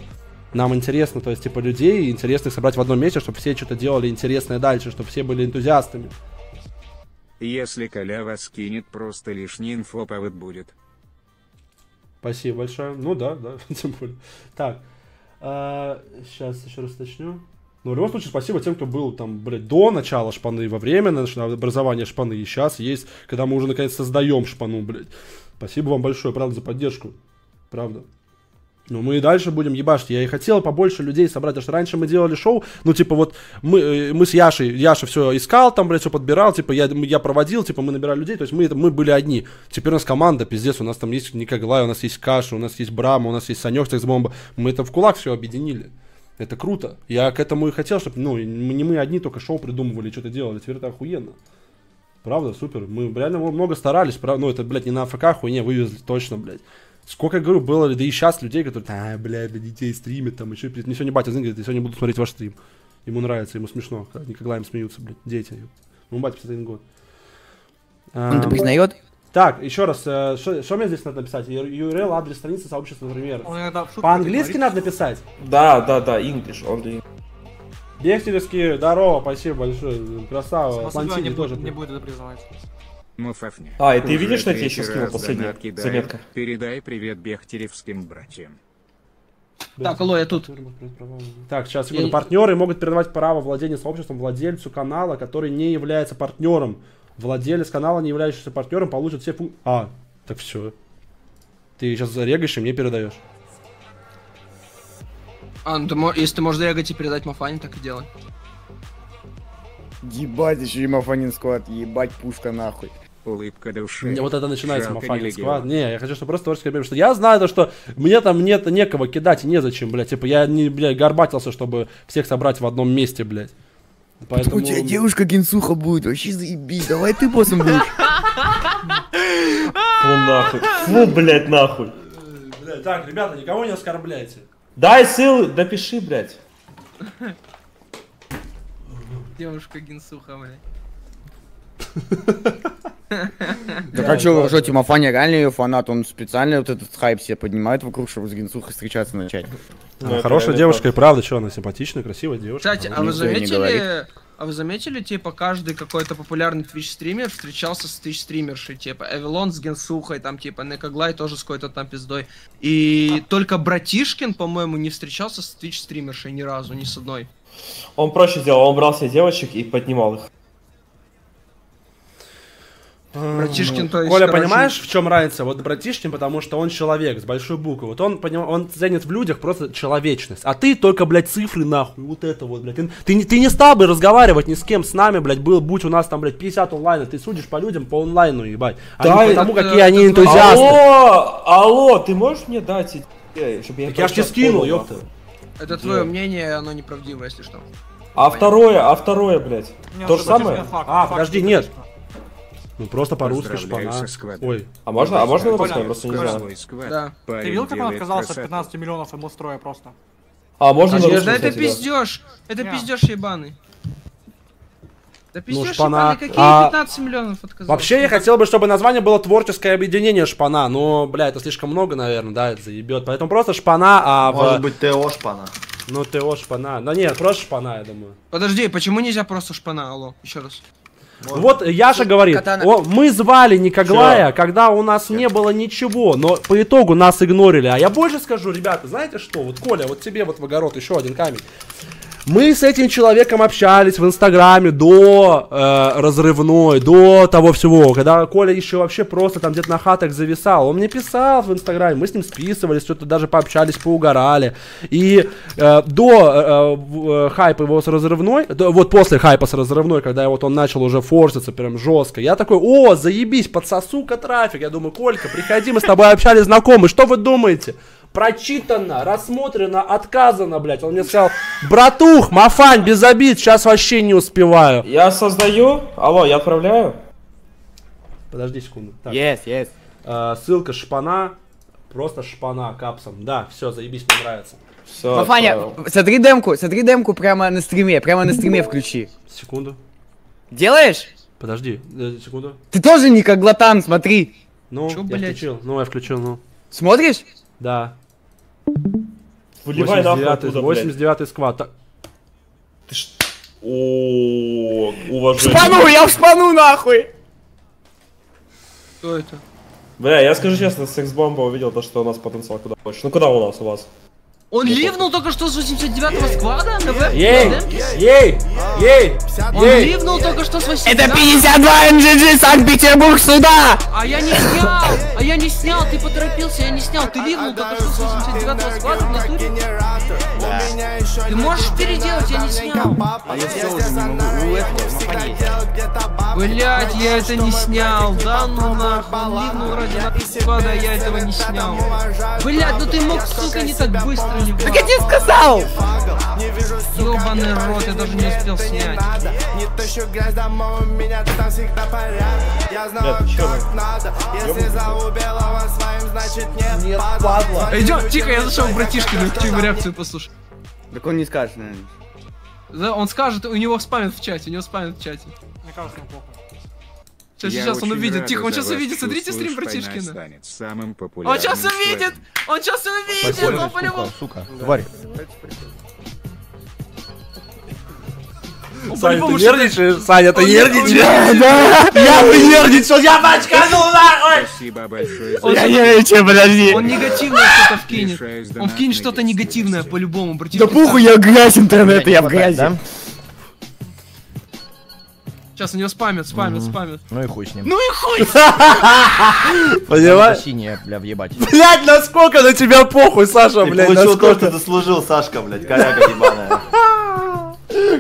Нам интересно, то есть, типа, людей интересно их собрать в одном месте, чтобы все что-то делали интересное дальше, чтобы все были энтузиастами. Если Коля вас кинет, просто лишний инфоповод будет. Спасибо большое. Ну да, да, (laughs) тем более. Так, сейчас еще раз начну. Ну, в любом случае, спасибо тем, кто был там, блядь, до начала шпаны, во время начала- образования шпаны, и сейчас есть, когда мы уже наконец создаем шпану, блядь. Спасибо вам большое, правда, за поддержку. Правда. Ну, мы и дальше будем ебашить. Я и хотел побольше людей собрать, потому что раньше мы делали шоу, ну, типа, вот, мы, э, мы с Яшей, Яша все искал там, блядь, все подбирал, типа, я, я проводил, типа, мы набирали людей, то есть мы, мы были одни. Теперь у нас команда, пиздец, у нас там есть Никоглай, у нас есть Каша, у нас есть Брама, у нас есть Санек Бомба. Мы это в кулак все объединили. Это круто. Я к этому и хотел, чтобы, ну, не мы одни только шоу придумывали, что-то делали. Теперь это охуенно. Правда, супер. Мы реально много старались, правда, ну, это, блядь, не на АФК хуйне вывезли, точно, блядь. Сколько, я говорю, было, да и сейчас людей, которые, а, блядь, для детей стримят, там, еще, мне сегодня батя говорит, я сегодня буду смотреть ваш стрим. Ему нравится, ему смешно, когда никогда им смеются, блядь, дети. Ну, батя 51 год. Он это Ам, признает? Так, еще раз, э, что что мне здесь надо написать? URL, адрес страницы сообщества, например. По-английски надо написать? Да, да, да, English, only. Бехтеревский, здорово, спасибо большое, красава. Спасибо, не, тоже. не будет это призывать. Муфафня. А, и ты видишь, что я тебе еще скинул кидаю. Заметка. Передай привет бехтеревским братьям. Так, алло, я тут. Так, сейчас, секунду. Я- Партнеры могут передавать право владения сообществом владельцу канала, который не является партнером. Владелец канала, не являющийся партнером, получит все функции. А, так все. Ты сейчас зарегаешь и мне передаешь. А, ну ты если ты можешь зарегать и передать Мафане, так и делай. Ебать, еще и Мафанин склад, ебать, пушка нахуй. Улыбка души. Не, вот это начинается Жалко мафанин не склад. Не, я хочу, чтобы просто творческое время, что я знаю то, что мне там нет некого кидать и незачем, блядь. Типа я не, блядь, горбатился, чтобы всех собрать в одном месте, блядь. Поэтому... У тебя девушка генсуха будет, вообще заебись, давай ты боссом будешь. (laughs) Фу нахуй. Фу, блядь, нахуй. Блядь, так, ребята, никого не оскорбляйте. Дай ссылку, допиши, блядь. Девушка Генсуха, блядь. Так а что вы ржете, Мафаня реально ее фанат, он специально вот этот хайп себе поднимает вокруг, чтобы с генсухой встречаться начать. Ну, это хорошая девушка, и правда, что она симпатичная, красивая девушка. Кстати, а вы и не заметили, а вы заметили, типа, каждый какой-то популярный Twitch стример встречался с Twitch стримершей, типа, Эвелон с Генсухой, там, типа, Некоглай тоже с какой-то там пиздой. И только Братишкин, по-моему, не встречался с Twitch стримершей ни разу, ни с одной. Он проще делал, он брал себе девочек и поднимал их. Братишкин, то есть, Коля, короче, понимаешь, в чем разница? Вот Братишкин, потому что он человек с большой буквы. Вот он, поним- он ценит в людях просто человечность. А ты только, блядь, цифры нахуй. Вот это вот, блядь. Ты, ты, не- ты не стал бы разговаривать ни с кем с нами, блядь, был, будь у нас там, блядь, 50 онлайна. Ты судишь по людям по онлайну, ебать. А Да, не потому, это- какие они энтузиасты. Алло, алло, ты можешь мне дать, э, чтобы я Так я ж тебе просто скинул, ёпта. Это твое мнение, оно неправдиво, если что. А второе, а второе, блядь, то ну, же самое? факт, А, факт, подожди, нет. Ну просто по-русски шпана. Ой. А можно, а можно написать? Я просто не знаю. Да. Ты видел, как он отказался от красоту. 15 миллионов ему строя просто? А можно на Да русском, это пиздеж, это пиздеж ебаный. Да пиздеж шпана. ебаный, какие А, 15 миллионов отказался? Вообще, я хотел бы, чтобы название было творческое объединение шпана, но, бля, это слишком много, наверное, да, это заебет. Поэтому просто шпана, а в... Может быть, ТО шпана. Ну, ТО шпана. Да нет, просто шпана, я думаю. Подожди, почему нельзя просто шпана, алло, еще раз. Вот Яша говорит, Катана. о, мы звали Никоглая, когда у нас не было ничего, но по итогу нас игнорили. А я больше скажу, ребята, знаете что, вот Коля, вот тебе вот в огород еще один камень. Мы с этим человеком общались в Инстаграме до э, разрывной, до того всего, когда Коля еще вообще просто там где-то на хатах зависал. Он мне писал в Инстаграме, мы с ним списывались, что-то даже пообщались, поугорали. И э, до э, э, хайпа его с разрывной, до- вот после хайпа с разрывной, когда вот он начал уже форситься прям жестко, я такой, о, заебись, подсосу-ка трафик. Я думаю, Колька, приходи, мы с тобой общались, знакомы, что вы думаете? Прочитано, рассмотрено, отказано, блядь. Он мне сказал, братух, мафань, без обид, сейчас вообще не успеваю. Я создаю, алло, я отправляю. Подожди секунду. Так, Yes, yes. э, ссылка шпана, просто шпана капсом. Да, все, заебись, мне нравится. Все, Мафаня, смотри демку, смотри демку прямо на стриме, прямо на стриме включи. Секунду. Делаешь? Подожди, э, секунду. Ты тоже не как глотан, смотри. Ну, Чё, я блядь? включил. Ну, я включил, ну. Смотришь? Да. Выливай нахуй 89-й оттуда, блядь. 89-й сквад. Так, О, уважение. Шпану, я в шпану нахуй! Кто это? Бля, я скажу честно, секс-бомба увидел то, что у нас потенциал куда больше. Ну куда у нас, у вас? Он ливнул только что с 89-го сквада? на веб- Ей! Ей! Ей! Он Ей! ливнул только что с 89 Это 52 МГГ Санкт-Петербург сюда! А я не снял! А я не снял! Ты поторопился, я не снял! Ты ливнул только что с 89-го склада в натуре? Ты можешь переделать, я не снял! А я все уже не могу. У этого есть. Блять, я это не снял! Да ну нахуй! Он ливнул ради склада, а я этого не снял! Блять, ну ты мог, сука, не так быстро Так я тебе сказал! Ёбаный рот, я даже не успел снять. Не тащу грязь домой, у меня там всегда порядок Я знаю, Бля, ты чё, как надо Если зову белого своим, значит нет, падла Идем, тихо, я зашел к братишкину, хочу его реакцию послушать. Так он не скажет, наверное. Да, он скажет, у него спамят в чате, у него спамят в чате. Мне кажется, неплохо. Сейчас, Я сейчас он увидит, тихо, он сейчас увидит, смотрите стрим братишкина. самым популярным Он сейчас увидит! Он сейчас увидит! Он по-любому... сука, тварь. Саня, ты нервничаешь? Саня, ты нервничаешь? (laughs) Я бы нервничал, я бачканул нахуй! Спасибо большое. Я нервничаю, подожди. Он негативное что-то вкинет. Он вкинет что-то негативное по-любому, братишка. Да похуй, я грязь интернета, я в грязи. Сейчас у него спамят, спамят, спамят. Ну и хуй с ним. Ну и хуй! (laughs) Понимаешь? Синее, бля, въебать. Блять, насколько на тебя похуй, Саша, Ты блядь, получил то, что насколько заслужил, Сашка, блядь, коряга ебаная. (laughs)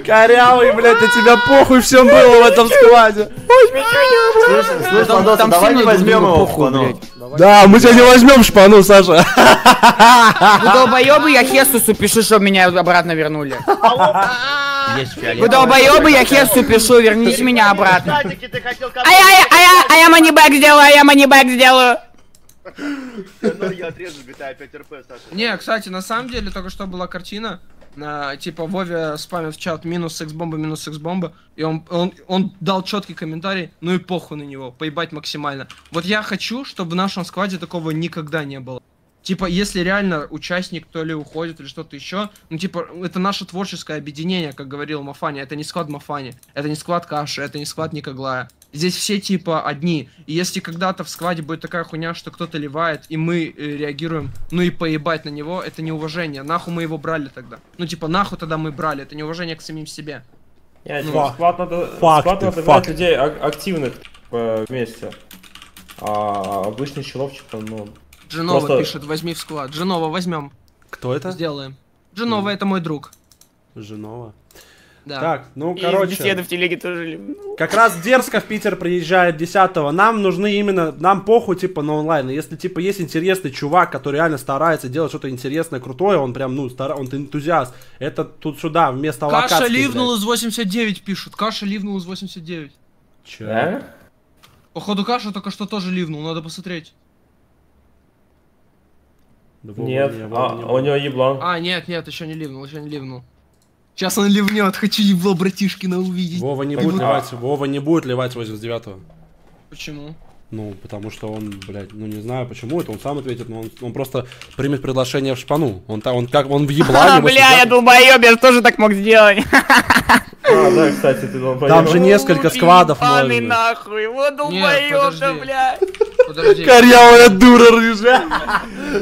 корявый, блядь, на тебя похуй всем было в этом складе. Слышь, слышь, Там- Ладоса, там давай не возьмем его похуй. Да, мы тебя не возьмем шпану, Саша. Вы долбоебы, я Хесусу пишу, чтобы меня обратно вернули. Вы долбоебы, я Хесу пишу, верните меня обратно. А я, а я, а я, а я манибэк сделаю, а я манибэк сделаю. Не, кстати, на самом деле только что была картина. На, типа Вове спамит в чат минус секс-бомба, минус секс-бомба. И он, он, он дал четкий комментарий, ну и похуй на него, поебать максимально. Вот я хочу, чтобы в нашем складе такого никогда не было. Типа, если реально участник то ли уходит или что-то еще, ну типа, это наше творческое объединение, как говорил Мафани, это не склад Мафани, это не склад Каши, это не склад Никоглая. Здесь все типа одни. И если когда-то в складе будет такая хуйня, что кто-то ливает, и мы э, реагируем, ну и поебать на него, это неуважение. Нахуй мы его брали тогда? Ну типа, нахуй тогда мы брали, это неуважение к самим себе. Я, Ну, типа, склад надо, факты, склад надо брать факты. людей ак- активных. э, вместе. А обычный человечек, он, ну... Джинова просто- пишет, возьми в склад. Джинова возьмем. Кто это? Сделаем. Джинова это мой друг. Женова. Да. Так, ну, И короче. беседы в телеге тоже. Как раз дерзко в Питер приезжает 10 Нам нужны именно, нам похуй типа на онлайн. Если типа есть интересный чувак, который реально старается делать что-то интересное, крутое, он прям, ну, стара... он энтузиаст. Это тут сюда, вместо Каша локации, ливнул блядь. из 89 пишут. Каша ливнул из 89. Чё? Да? Походу Каша только что тоже ливнул, надо посмотреть. Да, Нет, не, а, не, а у него еблан. А, нет, нет, еще не ливнул, еще не ливнул. Сейчас он ливнет, хочу ебло братишкина увидеть. Вова не будет ливать, Вова не будет ливать 89-го. Почему? Ну, потому что он, блядь, ну не знаю почему, это он сам ответит, но он, он просто примет приглашение в шпану. Он, та, он как, он в еблане. А, бля, я долбоёб, я же тоже так мог сделать. А, да, кстати, ты долбоёб. Там же несколько сквадов Ебаный можно. нахуй, вот долбоёб, да. Подожди. Корявая дура рыжая.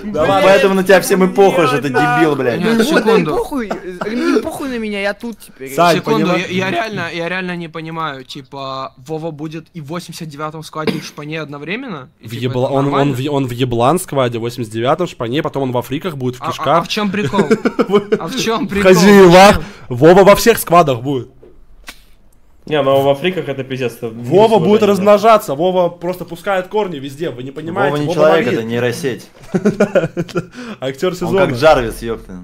Давай, поэтому на тебя всем и похуй, что ты дебил, блядь. Нет, да и секунду. похуй, не похуй на меня, я тут теперь. Сань, Секунду, я, реально, я реально не понимаю, типа, Вова будет и в 89-м складе и в шпане одновременно? И, В типа, ебла- он, он, в, он в еблан скваде, 89-м, шпане, потом он в Африках будет, в А- а- А, кишках. в чем прикол? (laughs) А в чем прикол? Хозяевах. Вова во всех сквадах будет. Не, ну в Африках это пиздец. это Вова будет уважения, размножаться, Вова просто пускает корни везде, вы не понимаете. Вова не человек, ворует. (laughs) это нейросеть. Актер Он сезона. как Джарвис, ёпта.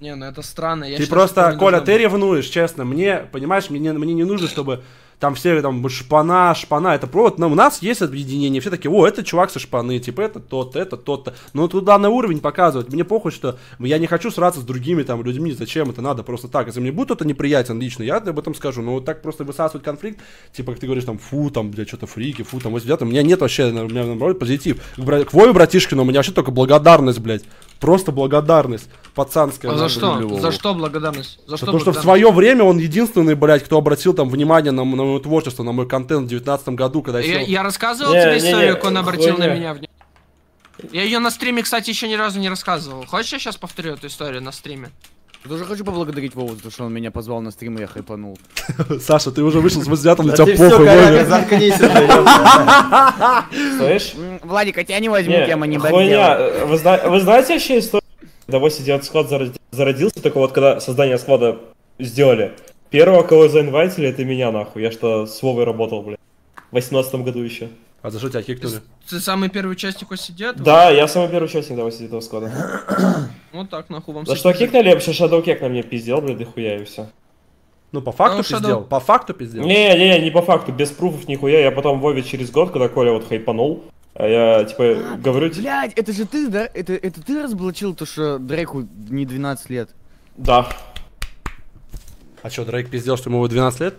Не, ну это странно. я Ты просто, не Коля, ты ревнуешь, честно. Мне, понимаешь, мне, мне не нужно, чтобы там все там шпана, шпана. Это провод. Но у нас есть объединение. Все такие, о, это чувак со шпаны, типа это тот-то, это тот-то. Но туда на уровень показывать. Мне похуй, что я не хочу сраться с другими там людьми. Зачем это надо? Просто так. Если мне будет кто-то неприятен лично, я об этом скажу. Но вот так просто высасывать конфликт, типа, как ты говоришь, там, фу, там, блядь, что-то фрики, фу, там, 89 у меня нет вообще, у меня наоборот позитив. К, бра- к Вове, братишкину, у меня вообще только благодарность, блядь. Просто благодарность. Пацанская. А за что? За что благодарность? За За что то, что в свое время он единственный, блядь, кто обратил там внимание на, на мое творчество, на мой контент в 19 году, когда я Я, сел- я рассказывал Не, тебе не, историю, как он обратил на хуйня. меня внимание? Я ее на стриме, кстати, еще ни разу не рассказывал. Хочешь, я сейчас повторю эту историю на стриме? Я тоже хочу поблагодарить Вову за то, что он меня позвал на стрим, и я хайпанул. (laughs) Саша, ты уже вышел с 89 на тебя похуй, Вове. заткнись. (laughs) Слышь? Владик, а тебя не возьму, тема не хуйня. бэкделал. Вы, зна- вы знаете вообще историю, когда 89 склад зарод- зародился, только вот когда создание склада сделали? Первого, кого заинвайтили, это меня, нахуй. Я что с Вовой работал, блядь. В 18 году еще. А за что тебя кикнули? Ты самый первый участник сидят? Да, я самый первый участник 89 склада. (coughs) Вот так, нахуй вам За что кикнули? Я вообще Shadow Кек на мне пиздел, блядь, дохуя и все. Ну, по факту Shadow- пиздел, по факту пиздел. Не-не-не, не по факту, без пруфов нихуя. Я потом Вове через год, когда Коля вот хайпанул, а я типа говорю, тебе, Блядь, это же ты, да? Это, это ты разоблачил то, что Дрейку не 12 лет? да. А что, Дрейк пиздел, что ему 12 лет?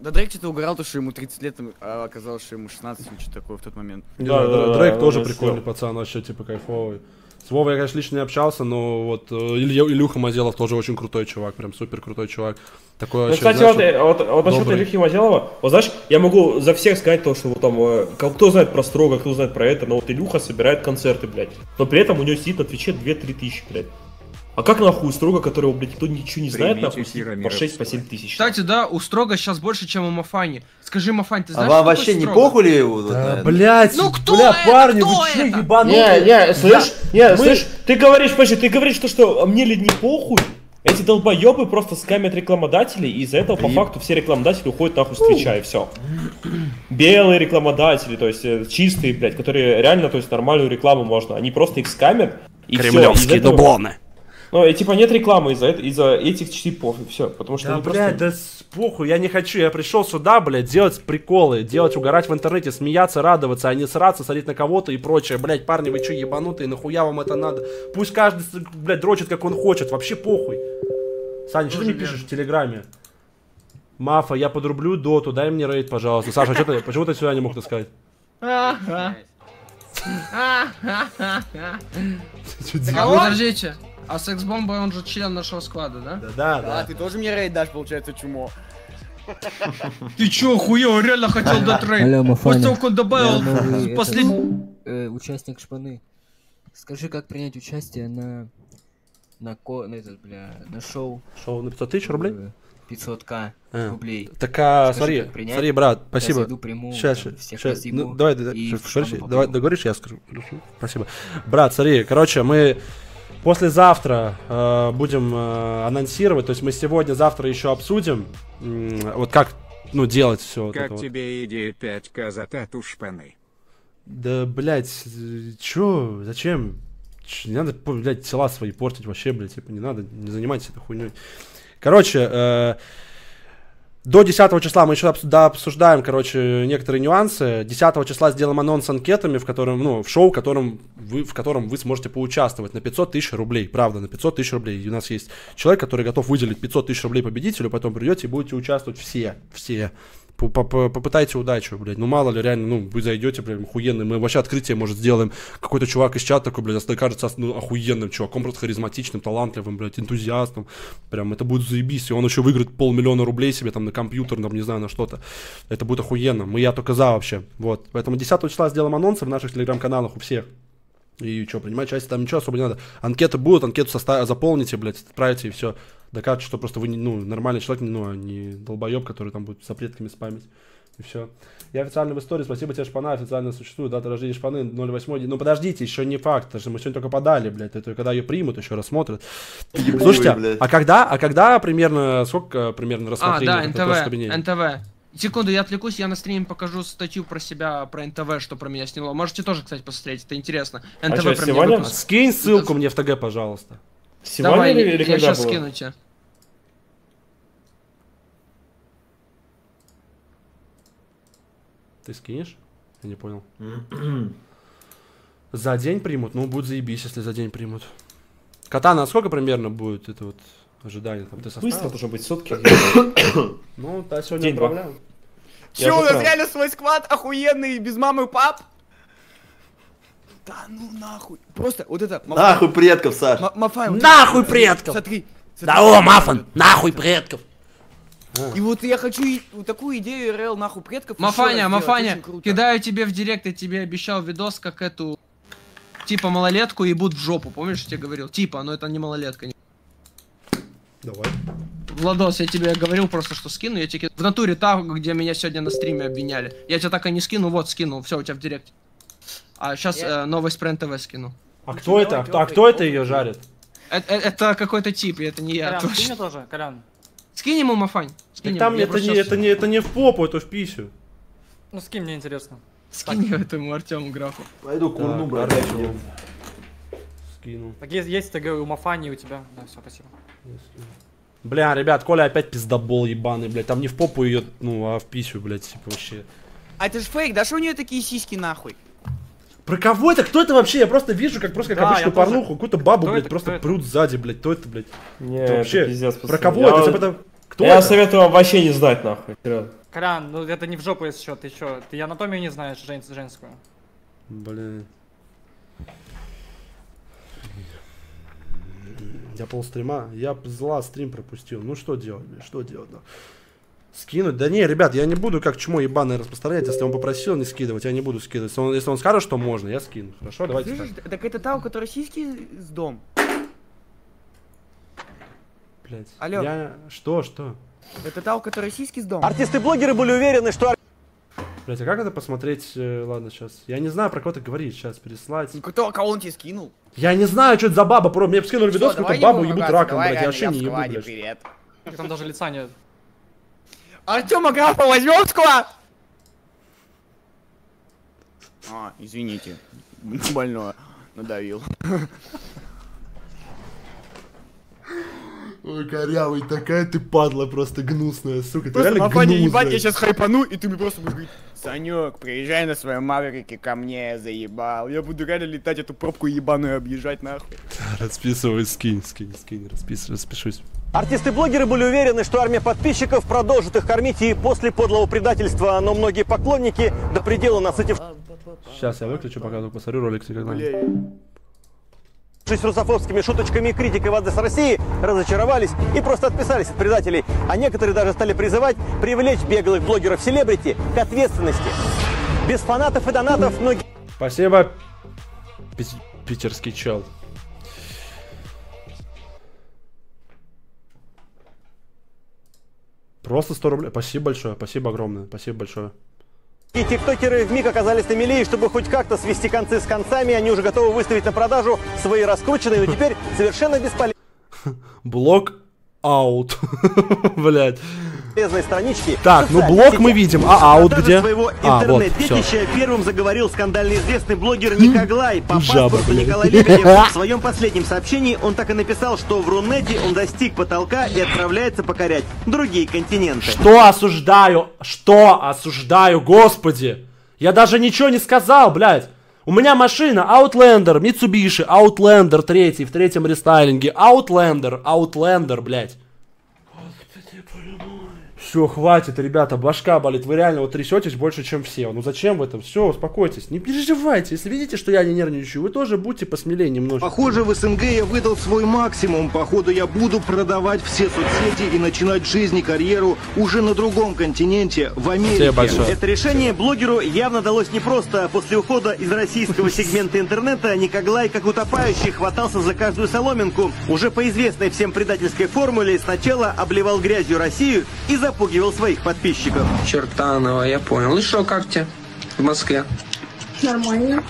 Да Дрейк что-то угорал, то, что ему 30 лет, а оказалось, что ему 16 или что такое в тот момент. Да, да, Др- да, Дрейк да, тоже да, прикольный всё. пацан, вообще типа кайфовый. С Вовой я, конечно, лично не общался, но вот э, Илья, Илюха Мазелов тоже очень крутой чувак, прям супер крутой чувак. Такой Ну, вообще, кстати, знаешь, вот, э, вот, вот насчет. Ильюхи Мазелова, вот знаешь, я могу за всех сказать то, что вот там, э, кто знает про Строго, кто знает про это, но вот Илюха собирает концерты, блядь. Но при этом у него сидит на Твиче 2-3 тысячи, блядь. А как нахуй у Строго, которого, блядь, никто ничего не знает, нахуй, по 6 по 7 тысяч? Кстати, да, у Строга сейчас больше, чем у Мафани. Скажи, Мафань, ты А знаешь, вам кто такой вообще не Строго? похуй ли его? Да, это? блядь, Ну кто бля, это? парни, Кто вы это? ебанутые? Не, не, слышь, не, мы- слышь, ты говоришь, подожди, ты говоришь, то, что а мне ли не похуй? Эти долбоебы просто скамят рекламодателей, и из-за этого по факту все рекламодатели уходят нахуй с Твича, и все. Белые рекламодатели, то есть э, чистые, блядь, которые реально, то есть нормальную рекламу можно, они просто их скамят, и всё, из-за этого- дублоны. Ну, и типа нет рекламы из-за из-за этих типов, и все, потому что Да, блядь, просто... да похуй, я не хочу, я пришел сюда, блядь, делать приколы, делать, угорать в интернете, смеяться, радоваться, а не сраться, смотреть на кого-то и прочее. Блядь, парни, вы чё, ебанутые, нахуя вам это надо? Пусть каждый, блядь, дрочит, как он хочет, вообще похуй. Саня, что ты мне пишешь в Телеграме? Мафа, я подрублю доту, дай мне рейд, пожалуйста. Саша, что ты, почему ты сюда не мог таскать? А делаешь? подождите, а секс-бомба, он же член нашего склада, да? Да, да, А, да. ты тоже мне рейд дашь, получается, чумо. (laughs) Ты чё, он реально хотел дать рейд? После того, как он добавил (laughs) последний... э, участник шпаны. Скажи, как принять участие на... На ко... На этот, бля... На шоу. Шоу на 500 тысяч рублей? э, 500к А, рублей. Так, а, Скажи, смотри, принять? смотри, брат, спасибо. приму, Сейчас, там, всех сейчас, ну, давай, да, и подожди, давай, договоришь, я скажу. Спасибо. Брат, смотри, короче, мы послезавтра э, будем э, анонсировать, то есть мы сегодня, завтра еще обсудим, м, вот как, ну, делать все вот Как вот. тебе идея 5к за тату шпаны? Да, блядь, э, чё, зачем? Ч- Не надо, блядь, тела свои портить вообще, блядь, типа, не надо, не занимайтесь этой хуйней. Короче, э, до 10 числа мы еще обс- да, обсуждаем, короче, некоторые нюансы. 10 числа сделаем анонс с анкетами, в котором, ну, в шоу, в котором вы, в котором вы сможете поучаствовать на 500 тысяч рублей. Правда, на 500 тысяч рублей. И у нас есть человек, который готов выделить 500 тысяч рублей победителю, потом придете и будете участвовать все, все. По- Попытайте удачу, блядь. Ну, мало ли, реально, ну, вы зайдете, блядь, охуенный. Мы вообще открытие, может, сделаем. Какой-то чувак из чата такой, блядь, кажется ну, охуенным чуваком, просто харизматичным, талантливым, блядь, энтузиастом. Прям это будет заебись. И он еще выиграет полмиллиона рублей себе там на компьютер, там, не знаю, на что-то. Это будет охуенно. Мы я только за вообще. Вот. Поэтому 10 числа сделаем анонсы в наших телеграм-каналах у всех. И что, принимать участие там ничего особо не надо. Анкеты будут, анкету соста- заполните, блядь, отправите и все. Докажете, что просто вы ну, нормальный человек, ну, а не долбоеб, который там будет с запретками спамить. И все. Я официально в истории, спасибо тебе, Шпана, официально существует, дата рождения Шпаны 08. ди- Ну подождите, еще не факт, потому что мы сегодня только подали, блядь, это когда ее примут, еще рассмотрят. Слушайте, блядь. а когда, а когда примерно, сколько примерно А, рассмотрения? да, это тоже НТВ, НТВ. Секунду, я отвлекусь, я на стриме покажу статью про себя, про НТВ, что про меня сняло. Можете тоже, кстати, посмотреть, это интересно. А НТВ чё, про сегодня? меня выпуск. Скинь ссылку мне в ТГ, пожалуйста. Сегодня Давай, или, или я когда сейчас было? скину тебе. Ты скинешь? Я не понял. (clears throat) За день примут? Ну, будет заебись, если за день примут. Катана, а сколько примерно будет это вот ожидание? Там, ты Быстро должно быть сутки. (coughs) Ну, да, сегодня День-два. отправляем. Я Че, у нас реально свой склад охуенный, без мамы и пап? Да ну нахуй. Просто вот это... Мафа- Нахуй предков, Саш. Ма- Мафай, вот Нахуй это- предков! Смотри. Да о, Мафан, нахуй предков! И вот я хочу и- вот такую идею РЛ нахуй предков. Мафаня, Мафаня, кидаю тебе в директ, я тебе обещал видос, как эту типа малолетку ебут в жопу, помнишь, я тебе говорил? Типа, но это не малолетка. не- Давай. Владос, я тебе говорил просто, что скину, я тебе в натуре та, где меня сегодня на стриме обвиняли. Я тебе так и не скину, вот скинул, все у тебя в директе. А сейчас новость про НТВ скину. А кто это? А кто, а кто это ее жарит? Э- э- Это какой-то тип, и это не я. Колян, точно. мне тоже, Колян. Скинь ему, Мафань. Скинь Так там ему, это не, это, не, это не в попу, это в писю. Ну скинь, мне интересно. Скинь этому Артему графу. Пойду курну, Так, брат. Скинул. Так есть, есть ТГ у Мафани у тебя. Да, все, спасибо. Бля, ребят, Коля опять пиздобол ебаный, блядь. Там не в попу ее, ну, а в писю, блядь, типа вообще. А это ж фейк, да что у нее такие сиськи нахуй? Про кого это? Кто это вообще? Я просто вижу, как просто как Да, обычную порнуху. Какую-то бабу, Кто блядь, это? просто это? прут сзади, блядь. Кто это, блядь? Не, Это вообще, это пиздец, Про кого Я это? вот- это- Кто Я это? советую вам вообще не знать, нахуй. Колян, ну это не в жопу, если что, ты что? Ты анатомию не знаешь жен- женскую. Блин. Я полстрима, я зла стрим пропустил. Ну что делать, блядь, что делать, да? Скинуть? Да не, ребят, я не буду как чмо ебаное распространять, если он попросил не скидывать, я не буду скидывать. Если он, если он скажет, что можно, я скину. Хорошо, давайте так. Слышишь, так это та, у которой сиськи с дом. Блядь. Алло. Я... Что, что? Это та, у которой сиськи с дом. Артисты-блогеры были уверены, что Блять, а как это посмотреть? э, ладно, сейчас. Я не знаю, про кого ты говоришь. Сейчас переслать. Ну, Кто, кого он тебе скинул? Я не знаю, что это за баба, про. Мне скинули видос, какую-то бабу ебут раком, блядь. Я вообще не ебу, блядь. Там даже лица нет. Артема Графа возьмем в склад? А, извините. (laughs) Больное. Надавил. Ой, корявый, такая ты падла просто гнусная, сука. Ты Просто реально Мафаня, ебать, гнусная. я сейчас хайпану, и ты мне просто будешь говорить, Санек, приезжай на своем маврике ко мне, заебал. Я буду реально летать эту пробку ебаную объезжать нахуй. Расписывай, скинь, скинь, скинь, распис, распишусь. Артисты-блогеры были уверены, что армия подписчиков продолжит их кормить и после подлого предательства, но многие поклонники до предела насытив Сейчас я выключу, пока только посмотрю ролик. С русофобскими шуточками и критикой в адрес России разочаровались и просто отписались от предателей. А некоторые даже стали призывать привлечь беглых блогеров-селебрити к ответственности. Без фанатов и донатов многие... Спасибо, пи- питерский чел. Просто 100 рублей. Спасибо большое, спасибо огромное, спасибо большое. И тиктокеры вмиг оказались на мели, и чтобы хоть как-то свести концы с концами, они уже готовы выставить на продажу свои раскрученные, но теперь совершенно бесполезные (laughs) Блок аут. (laughs) Блять. Странички. Так, ну сетях. мы видим, а аут где? своего А, вот, интернет-детища первым заговорил скандально известный блогер Никоглай. По паспорту. Николай Лебедев (laughs) в своем последнем сообщении он так и написал, что в Рунете он достиг потолка и отправляется покорять другие континенты. Что осуждаю? Что осуждаю, господи? Я даже ничего не сказал, блядь. У меня машина Outlander, Mitsubishi, Outlander третий, в третьем рестайлинге. Outlander, Outlander, блядь. Все, хватит, ребята, башка болит. Вы реально вот трясетесь больше, чем все. Ну зачем в этом? Все, успокойтесь. Не переживайте. Если видите, что я не нервничаю, вы тоже будьте посмелее немножко. Похоже, в СНГ я выдал свой максимум. Походу, я буду продавать все соцсети и начинать жизнь и карьеру уже на другом континенте, в Америке. Это решение блогеру явно далось непросто. После ухода из российского (laughs) сегмента интернета Никоглай, как утопающий, хватался за каждую соломинку. Уже по известной всем предательской формуле сначала обливал грязью Россию и запугивал своих подписчиков. Чертанова, я понял. И что, как тебе в Москве? Нормально.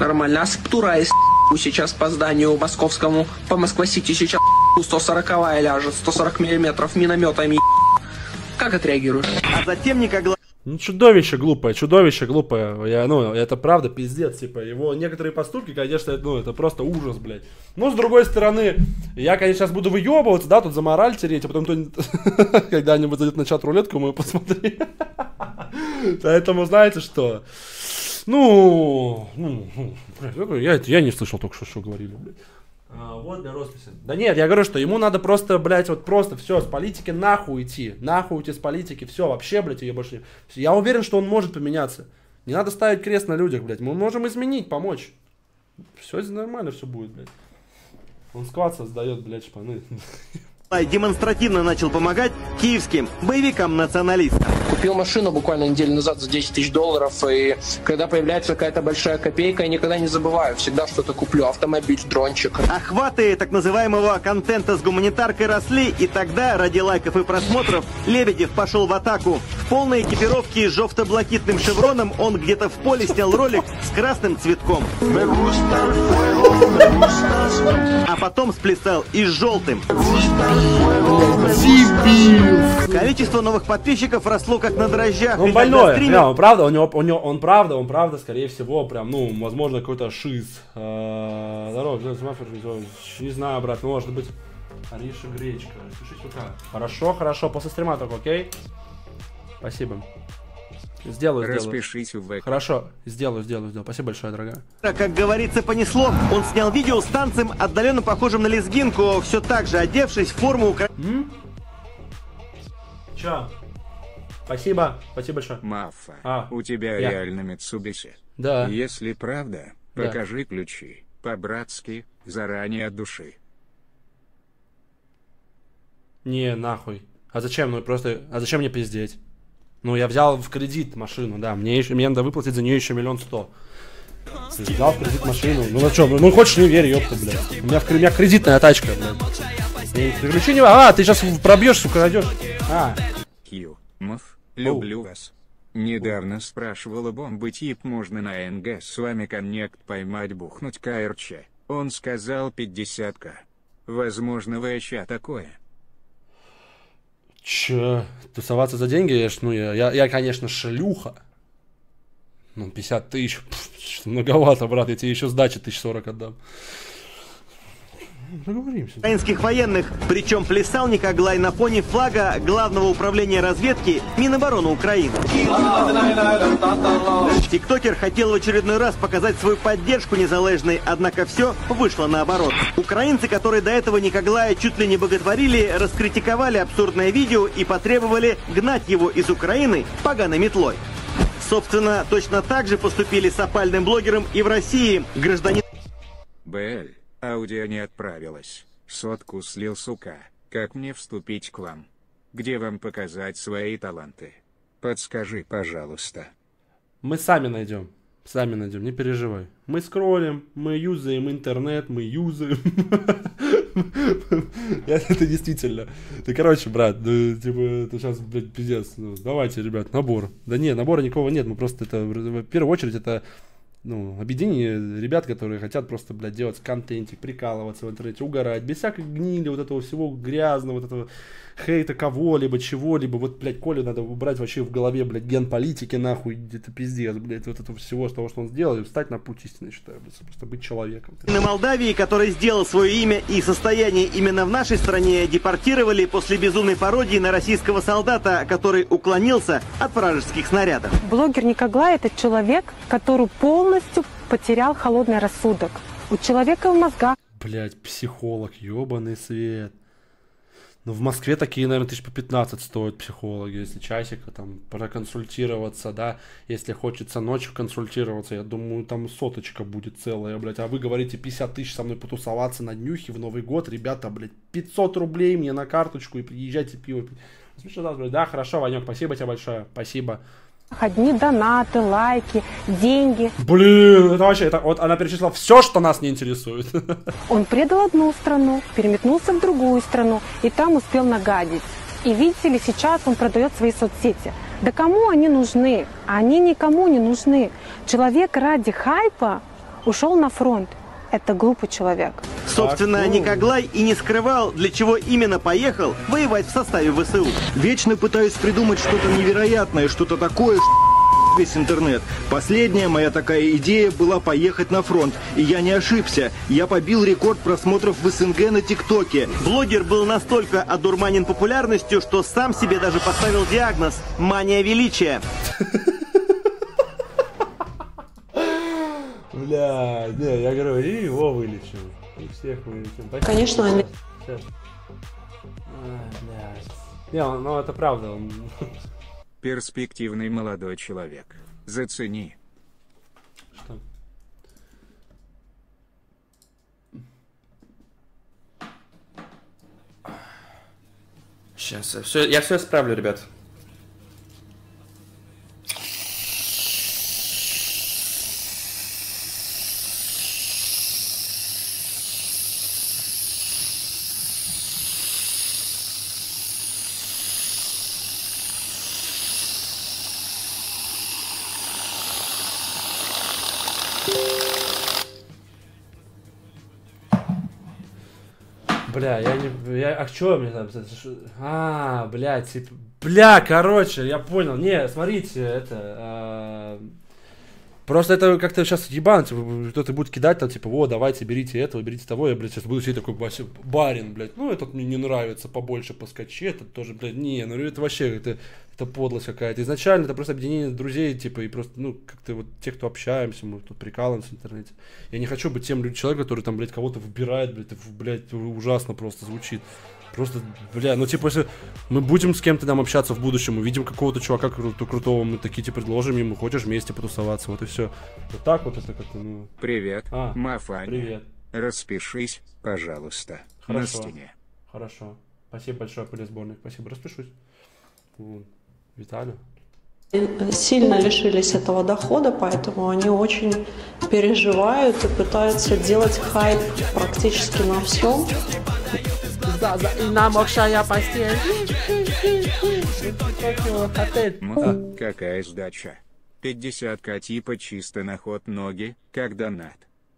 Нормально. А с Птура из (laughs) сейчас по зданию московскому, по Москва-Сити сейчас (laughs) 140 ляжет, 140 миллиметров минометами. (laughs) Как отреагируешь? А затем Никоглай... Ну, чудовище глупое, чудовище глупое. Я, ну, это правда пиздец, типа, его некоторые поступки, конечно, ну, это просто ужас, блядь. Но, с другой стороны, я, конечно, сейчас буду выебываться, да, тут за мораль тереть, а потом кто-нибудь (laughs) когда-нибудь зайдет на чат рулетку, мы посмотрим. (laughs) Поэтому, знаете что? Ну, ну, ну, я, я не слышал только что, что говорили, блядь. А, вот для росписи. Да нет, я говорю, что ему надо просто, блядь, вот просто все, с политики нахуй идти. Нахуй уйти с политики, все, вообще, блядь, ее больше не... Я уверен, что он может поменяться. Не надо ставить крест на людях, блядь. Мы можем изменить, помочь. Все нормально, все будет, блядь. Он сквад создает, блядь, шпаны. (laughs) демонстративно начал помогать киевским боевикам-националистам. Купил машину буквально неделю назад за 10 тысяч долларов, и когда появляется какая-то большая копейка, я никогда не забываю, всегда что-то куплю. Автомобиль, дрончик. Охваты так называемого контента с гуманитаркой росли, и тогда, ради лайков и просмотров, Лебедев пошел в атаку. В полной экипировке с жовто-блакитным шевроном он где-то в поле снял ролик с красным цветком. А потом сплясал и с желтым. Количество новых подписчиков росло как на дрожжах. Ну, Он больной, стример- бля, он правда, у него, у него, он правда, он правда, скорее всего, прям, ну, возможно, какой-то шиз. Э, Здорово, не знаю, брат, ну, может быть, Ариша Гречка, слушай. Хорошо, хорошо, после стрима только, окей? Спасибо. Сделаю, сделаю. Распишись в ВК. Хорошо, сделаю, сделаю, сделаю. Спасибо большое, дорогая. Как говорится, понесло. Он снял видео с танцем, отдаленно похожим на лезгинку, все так же одевшись в форму укра... Чё? Спасибо, спасибо большое. Маффа, А, у тебя я. реально Митсубиси? Да. Если правда, Да. покажи ключи. По-братски, заранее от души. Не, нахуй. А зачем? Ну просто. А зачем мне пиздеть? Ну, я взял в кредит машину, да. Мне еще мне надо выплатить за нее еще миллион сто. Взял в кредит машину. Ну на что? Ну, ну хочешь не верь, ёпта, блядь. У меня, в, у меня кредитная тачка, блядь. И Приключи не А, ты сейчас пробьешь, сука, найдешь. А. Мф, люблю вас. Недавно спрашивала бомбы тип можно на НГ с вами коннект поймать бухнуть КРЧ. Он сказал 50к. Возможно вообще такое. Че? Тусоваться за деньги? Я, ж, ну, я, я, я, конечно, шлюха. Ну, 50 тысяч. пф, что многовато, брат. Я тебе еще сдачи тысяч сорок отдам. Договоримся. украинских военных. Причем плясал Никоглай на фоне флага Главного управления разведки Минобороны Украины. Тиктокер хотел в очередной раз показать свою поддержку незалежной, однако все вышло наоборот. Украинцы, которые до этого Никоглая чуть ли не боготворили, раскритиковали абсурдное видео и потребовали гнать его из Украины поганой метлой. Собственно, точно так же поступили с опальным блогером и в России. Гражданин БЛ, аудио не отправилась. Сотку слил сука. Как мне вступить к вам? Где вам показать свои таланты? Подскажи, пожалуйста. Мы сами найдем. Сами найдем, не переживай. Мы скроллим, мы юзаем интернет, мы юзаем. (laughs) Это действительно. Да, короче, брат, типа, это сейчас, блядь, пиздец. Ну, давайте, ребят, набор. Да не, набора никого нет, мы просто это, в первую очередь, это ну, объединение ребят, которые хотят просто, блядь, делать контентик, прикалываться в интернете, угорать, без всякой гнили, вот этого всего грязного, вот этого хейта кого-либо, чего-либо. Вот, блядь, Колю надо убрать вообще в голове, блядь, ген политики, нахуй, это пиздец, блядь, вот этого всего, с того, что он сделал, и встать на путь истины, считаю, блядь, просто быть человеком. На Молдавии, который сделал свое имя и состояние именно в нашей стране, депортировали после безумной пародии на российского солдата, который уклонился от вражеских снарядов. Блогер Никоглай – это человек, который полностью потерял холодный рассудок. У человека в мозгах Блядь, психолог, ебаный свет. Ну, в Москве такие, наверное, тысяч по 15 стоят психологи, если часика там проконсультироваться, да. Если хочется ночью консультироваться, я думаю, там соточка будет целая, блядь. А вы говорите 50 тысяч со мной потусоваться на днюхе в Новый год, ребята, блядь, 500 рублей мне на карточку и приезжайте пиво пить. Смешно, да, блядь. Да, хорошо, Ванек, спасибо тебе большое, спасибо. Одни донаты, лайки, деньги. Блин, это вообще, это, вот она перечислила все, что нас не интересует. (laughs) Он предал одну страну, переметнулся в другую страну и там успел нагадить. И видите ли, сейчас он продает свои соцсети. Да кому они нужны? Они никому не нужны. Человек ради хайпа ушел на фронт. Это глупый человек. Собственно, Никоглай и не скрывал, для чего именно поехал воевать в составе ВСУ. Вечно пытаюсь придумать что-то невероятное, что-то такое, что (laughs) весь интернет. Последняя моя такая идея была поехать на фронт. И я не ошибся. Я побил рекорд просмотров в СНГ на ТикТоке. Блогер был настолько одурманен популярностью, что сам себе даже поставил диагноз – мания величия. (laughs) Бля, не, я говорю, и его вылечим. И всех вылечим. Спасибо. Конечно, они- блядь. Не, он- ну это правда. он- Перспективный молодой человек. Зацени. Что? Сейчас, все, я все исправлю, ребят. Бля, я не... Я, а что мне там? А, бля, типа... Бля, короче, я понял. Не, смотрите, это... Просто это как-то сейчас ебан, типа, кто-то будет кидать, там, типа, о, давайте, берите этого, берите того, я, блядь, сейчас буду сидеть такой, барин, блядь, ну, этот мне не нравится, побольше поскочи, этот тоже, блядь, не, ну, это вообще, это, это подлость какая-то. Изначально это просто объединение друзей, типа, и просто, ну, как-то вот те, кто общаемся, мы тут прикалываемся в интернете. Я не хочу быть тем человеком, который там, блядь, кого-то выбирает, блядь, это, блядь, ужасно просто звучит. Просто, бля, ну типа, если мы будем с кем-то там общаться в будущем, мы видим какого-то чувака кру- крутого, мы такие типа предложим ему, хочешь вместе потусоваться, вот и все. Вот так вот это как-то, ну... Привет, А, Мафаня. привет. Распишись, пожалуйста, на Хорошо. стене. Хорошо. Спасибо большое, Поле сборных. Спасибо, распишусь. Вот. Виталию. сильно лишились этого дохода, поэтому они очень переживают и пытаются делать хайп практически на всем. И нам общая постель. М, Какая сдача. 50к типа чисто на ход ноги, как донат.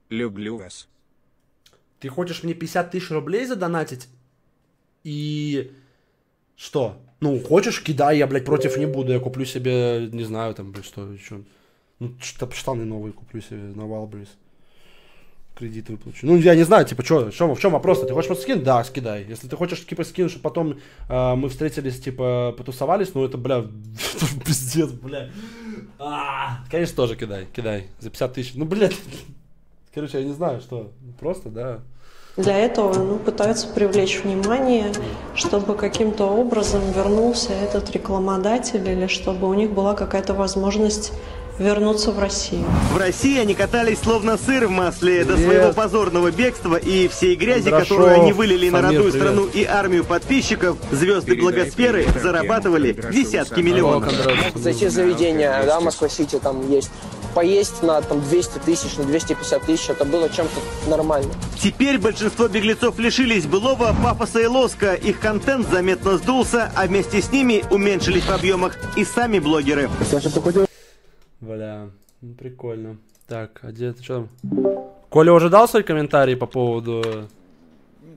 Люблю вас. Ты хочешь мне 50 тысяч рублей задонатить? И... Что? Ну, хочешь, кидай, я, блядь, против не буду. Я куплю себе, не знаю, там, блядь, что еще. Ну, что штаны новые куплю себе на Wildberries. Кредит выплачу. Ну, я не знаю, типа, что, в чем вопрос? Ты хочешь просто скинуть? Да, скидай. Если ты хочешь, типа, скинуть, чтобы потом э, мы встретились, типа, потусовались, ну, это, бля, (laughs) пиздец, бля. А, Конечно, тоже кидай, кидай. За 50 тысяч. Ну, блядь. (laughs) Короче, я не знаю, что. Просто, да. Для этого ну, пытаются привлечь внимание, чтобы каким-то образом вернулся этот рекламодатель или чтобы у них была какая-то возможность вернуться в Россию. В России они катались словно сыр в масле до Привет. своего позорного бегства и всей грязи, Кондрашов, которую они вылили на Самир, родную привет. страну и армию подписчиков, звезды благосферы зарабатывали десятки миллионов. Зайти в заведение, да, Москва-Сити, там есть поесть на там 200 тысяч, на 250 тысяч, это было чем-то нормально. Теперь большинство беглецов лишились былого пафоса и лоска, их контент заметно сдулся, а вместе с ними уменьшились в объемах и сами блогеры. Бля, ну прикольно. Так, а где ты что там? Коля уже дал свои комментарии по поводу...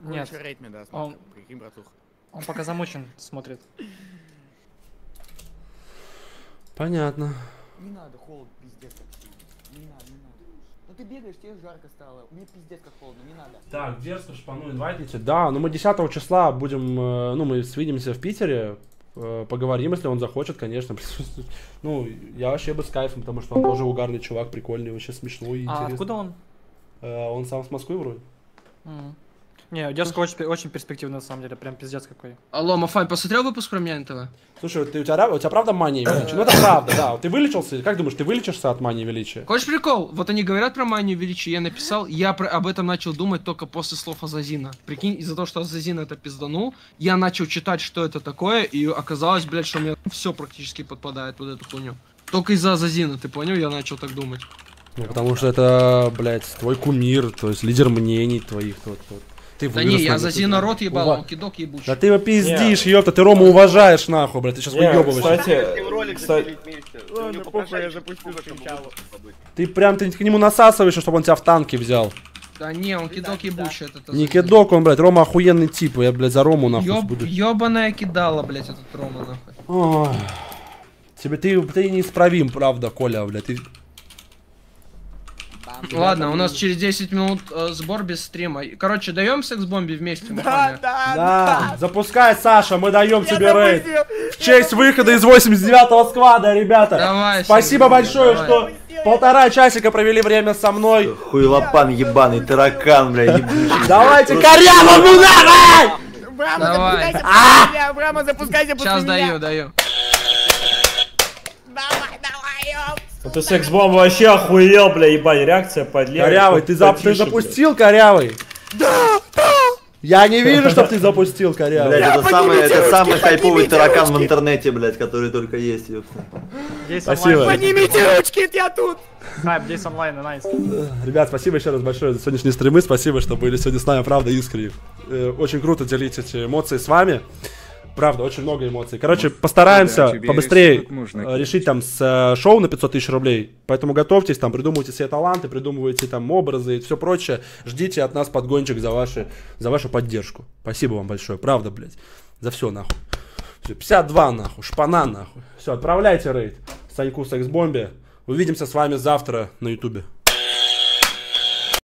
Нет. Мне даст, Он, прикинь, братух. он пока замучен, смотрит. Понятно. Не надо, холод, пиздец, как сильно. Не надо, не надо. Ну ты бегаешь, тебе жарко стало. Мне пиздец как холодно, не надо. Так, дерзко шпану инвайтите. Да, ну мы 10 числа будем, э, ну мы свидимся в Питере, э, поговорим, если он захочет, конечно, присутствовать. (laughs) Ну, я вообще бы с кайфом, потому что он тоже угарный чувак, прикольный, вообще смешной и А интересный. откуда он? Э, Он сам с Москвы вроде. М. Не, дерзко очень, очень перспективный на самом деле, прям пиздец какой. Алло, Мафань, посмотрел выпуск про меня НТВ? Слушай, ты, у, тебя, у тебя правда мания величия? Ну это (coughs) правда, да. Ты вылечился? Как думаешь, ты вылечишься от мании величия? Хочешь прикол? Вот они говорят про манию величия, я написал, я про- об этом начал думать только после слов Азазина. Прикинь, из-за того, что Азазин это пизданул, я начал читать, что это такое, и оказалось, блядь, что у меня все практически подпадает под эту хуйню. Только из-за Азазина, ты понял? Я начал так думать. Ну потому что это, блядь, твой кумир, то есть лидер мнений твоих. Вот, вот. Ты Да не, я Азазина рот ебал, Ува- он кидок ебучий. Да ты его пиздишь, ёпта, ты Рому уважаешь, нахуй, блядь, ты сейчас Не, выебываешься. кстати, кстати, Ладно, похуй, я запустил сначала. Ты прям, ты к нему насасываешь, чтобы он тебя в танке взял. Да не, он кидок ебучий этот Не кидок он, блядь, Рома охуенный тип, я, блядь, за Рому нахуй Ёб, буду. ёбаная кидала, блядь, этот Рома, нахуй. Ой. Тебе, ты, ты неисправим, правда, Коля, блядь, ты... Ладно, у нас через 10 минут э, сбор без стрима. Короче, даем секс-бомбе вместе, Мафаня? Да, запускай, Саша, мы даем тебе рейд. В честь выхода из 89-го сквада, ребята. Давай, Спасибо большое, давай. что полтора часика провели время со мной. Хуйлопан ебаный, таракан, бля, ебучий. Давайте, коряво, ну давай! Брама, Давай. запускайся А! Брама, запускайся Сейчас даю, даю. Ну ты секс-бомба вообще охуел, бля, ебать, реакция подлее. Корявый, ты, зап- ты запустил, корявый? Да, да. Я не вижу, чтоб ты запустил, корявый. Блять, это самый, это самый хайповый таракан в интернете, блять, который только есть, ёпта. Здесь Спасибо. онлайн. Поднимите ручки, я тут. Хайп, здесь онлайн, найс. Ребят, спасибо еще раз большое за сегодняшние стримы. Спасибо, что были сегодня с нами, правда, искренне. Э, Очень круто делить эти эмоции с вами. Правда, очень много эмоций. Короче, постараемся Да, тебе побыстрее можно э, решить там с э, шоу на 500 тысяч рублей. Поэтому готовьтесь, там, придумывайте себе таланты, придумывайте там образы и все прочее. Ждите от нас подгончик за, ваши, за вашу поддержку. Спасибо вам большое, правда, блядь. За все, нахуй. Всё, 52, нахуй, шпана, нахуй. Все, отправляйте рейд. Саньку секс-бомбе. Увидимся с вами завтра на ютубе.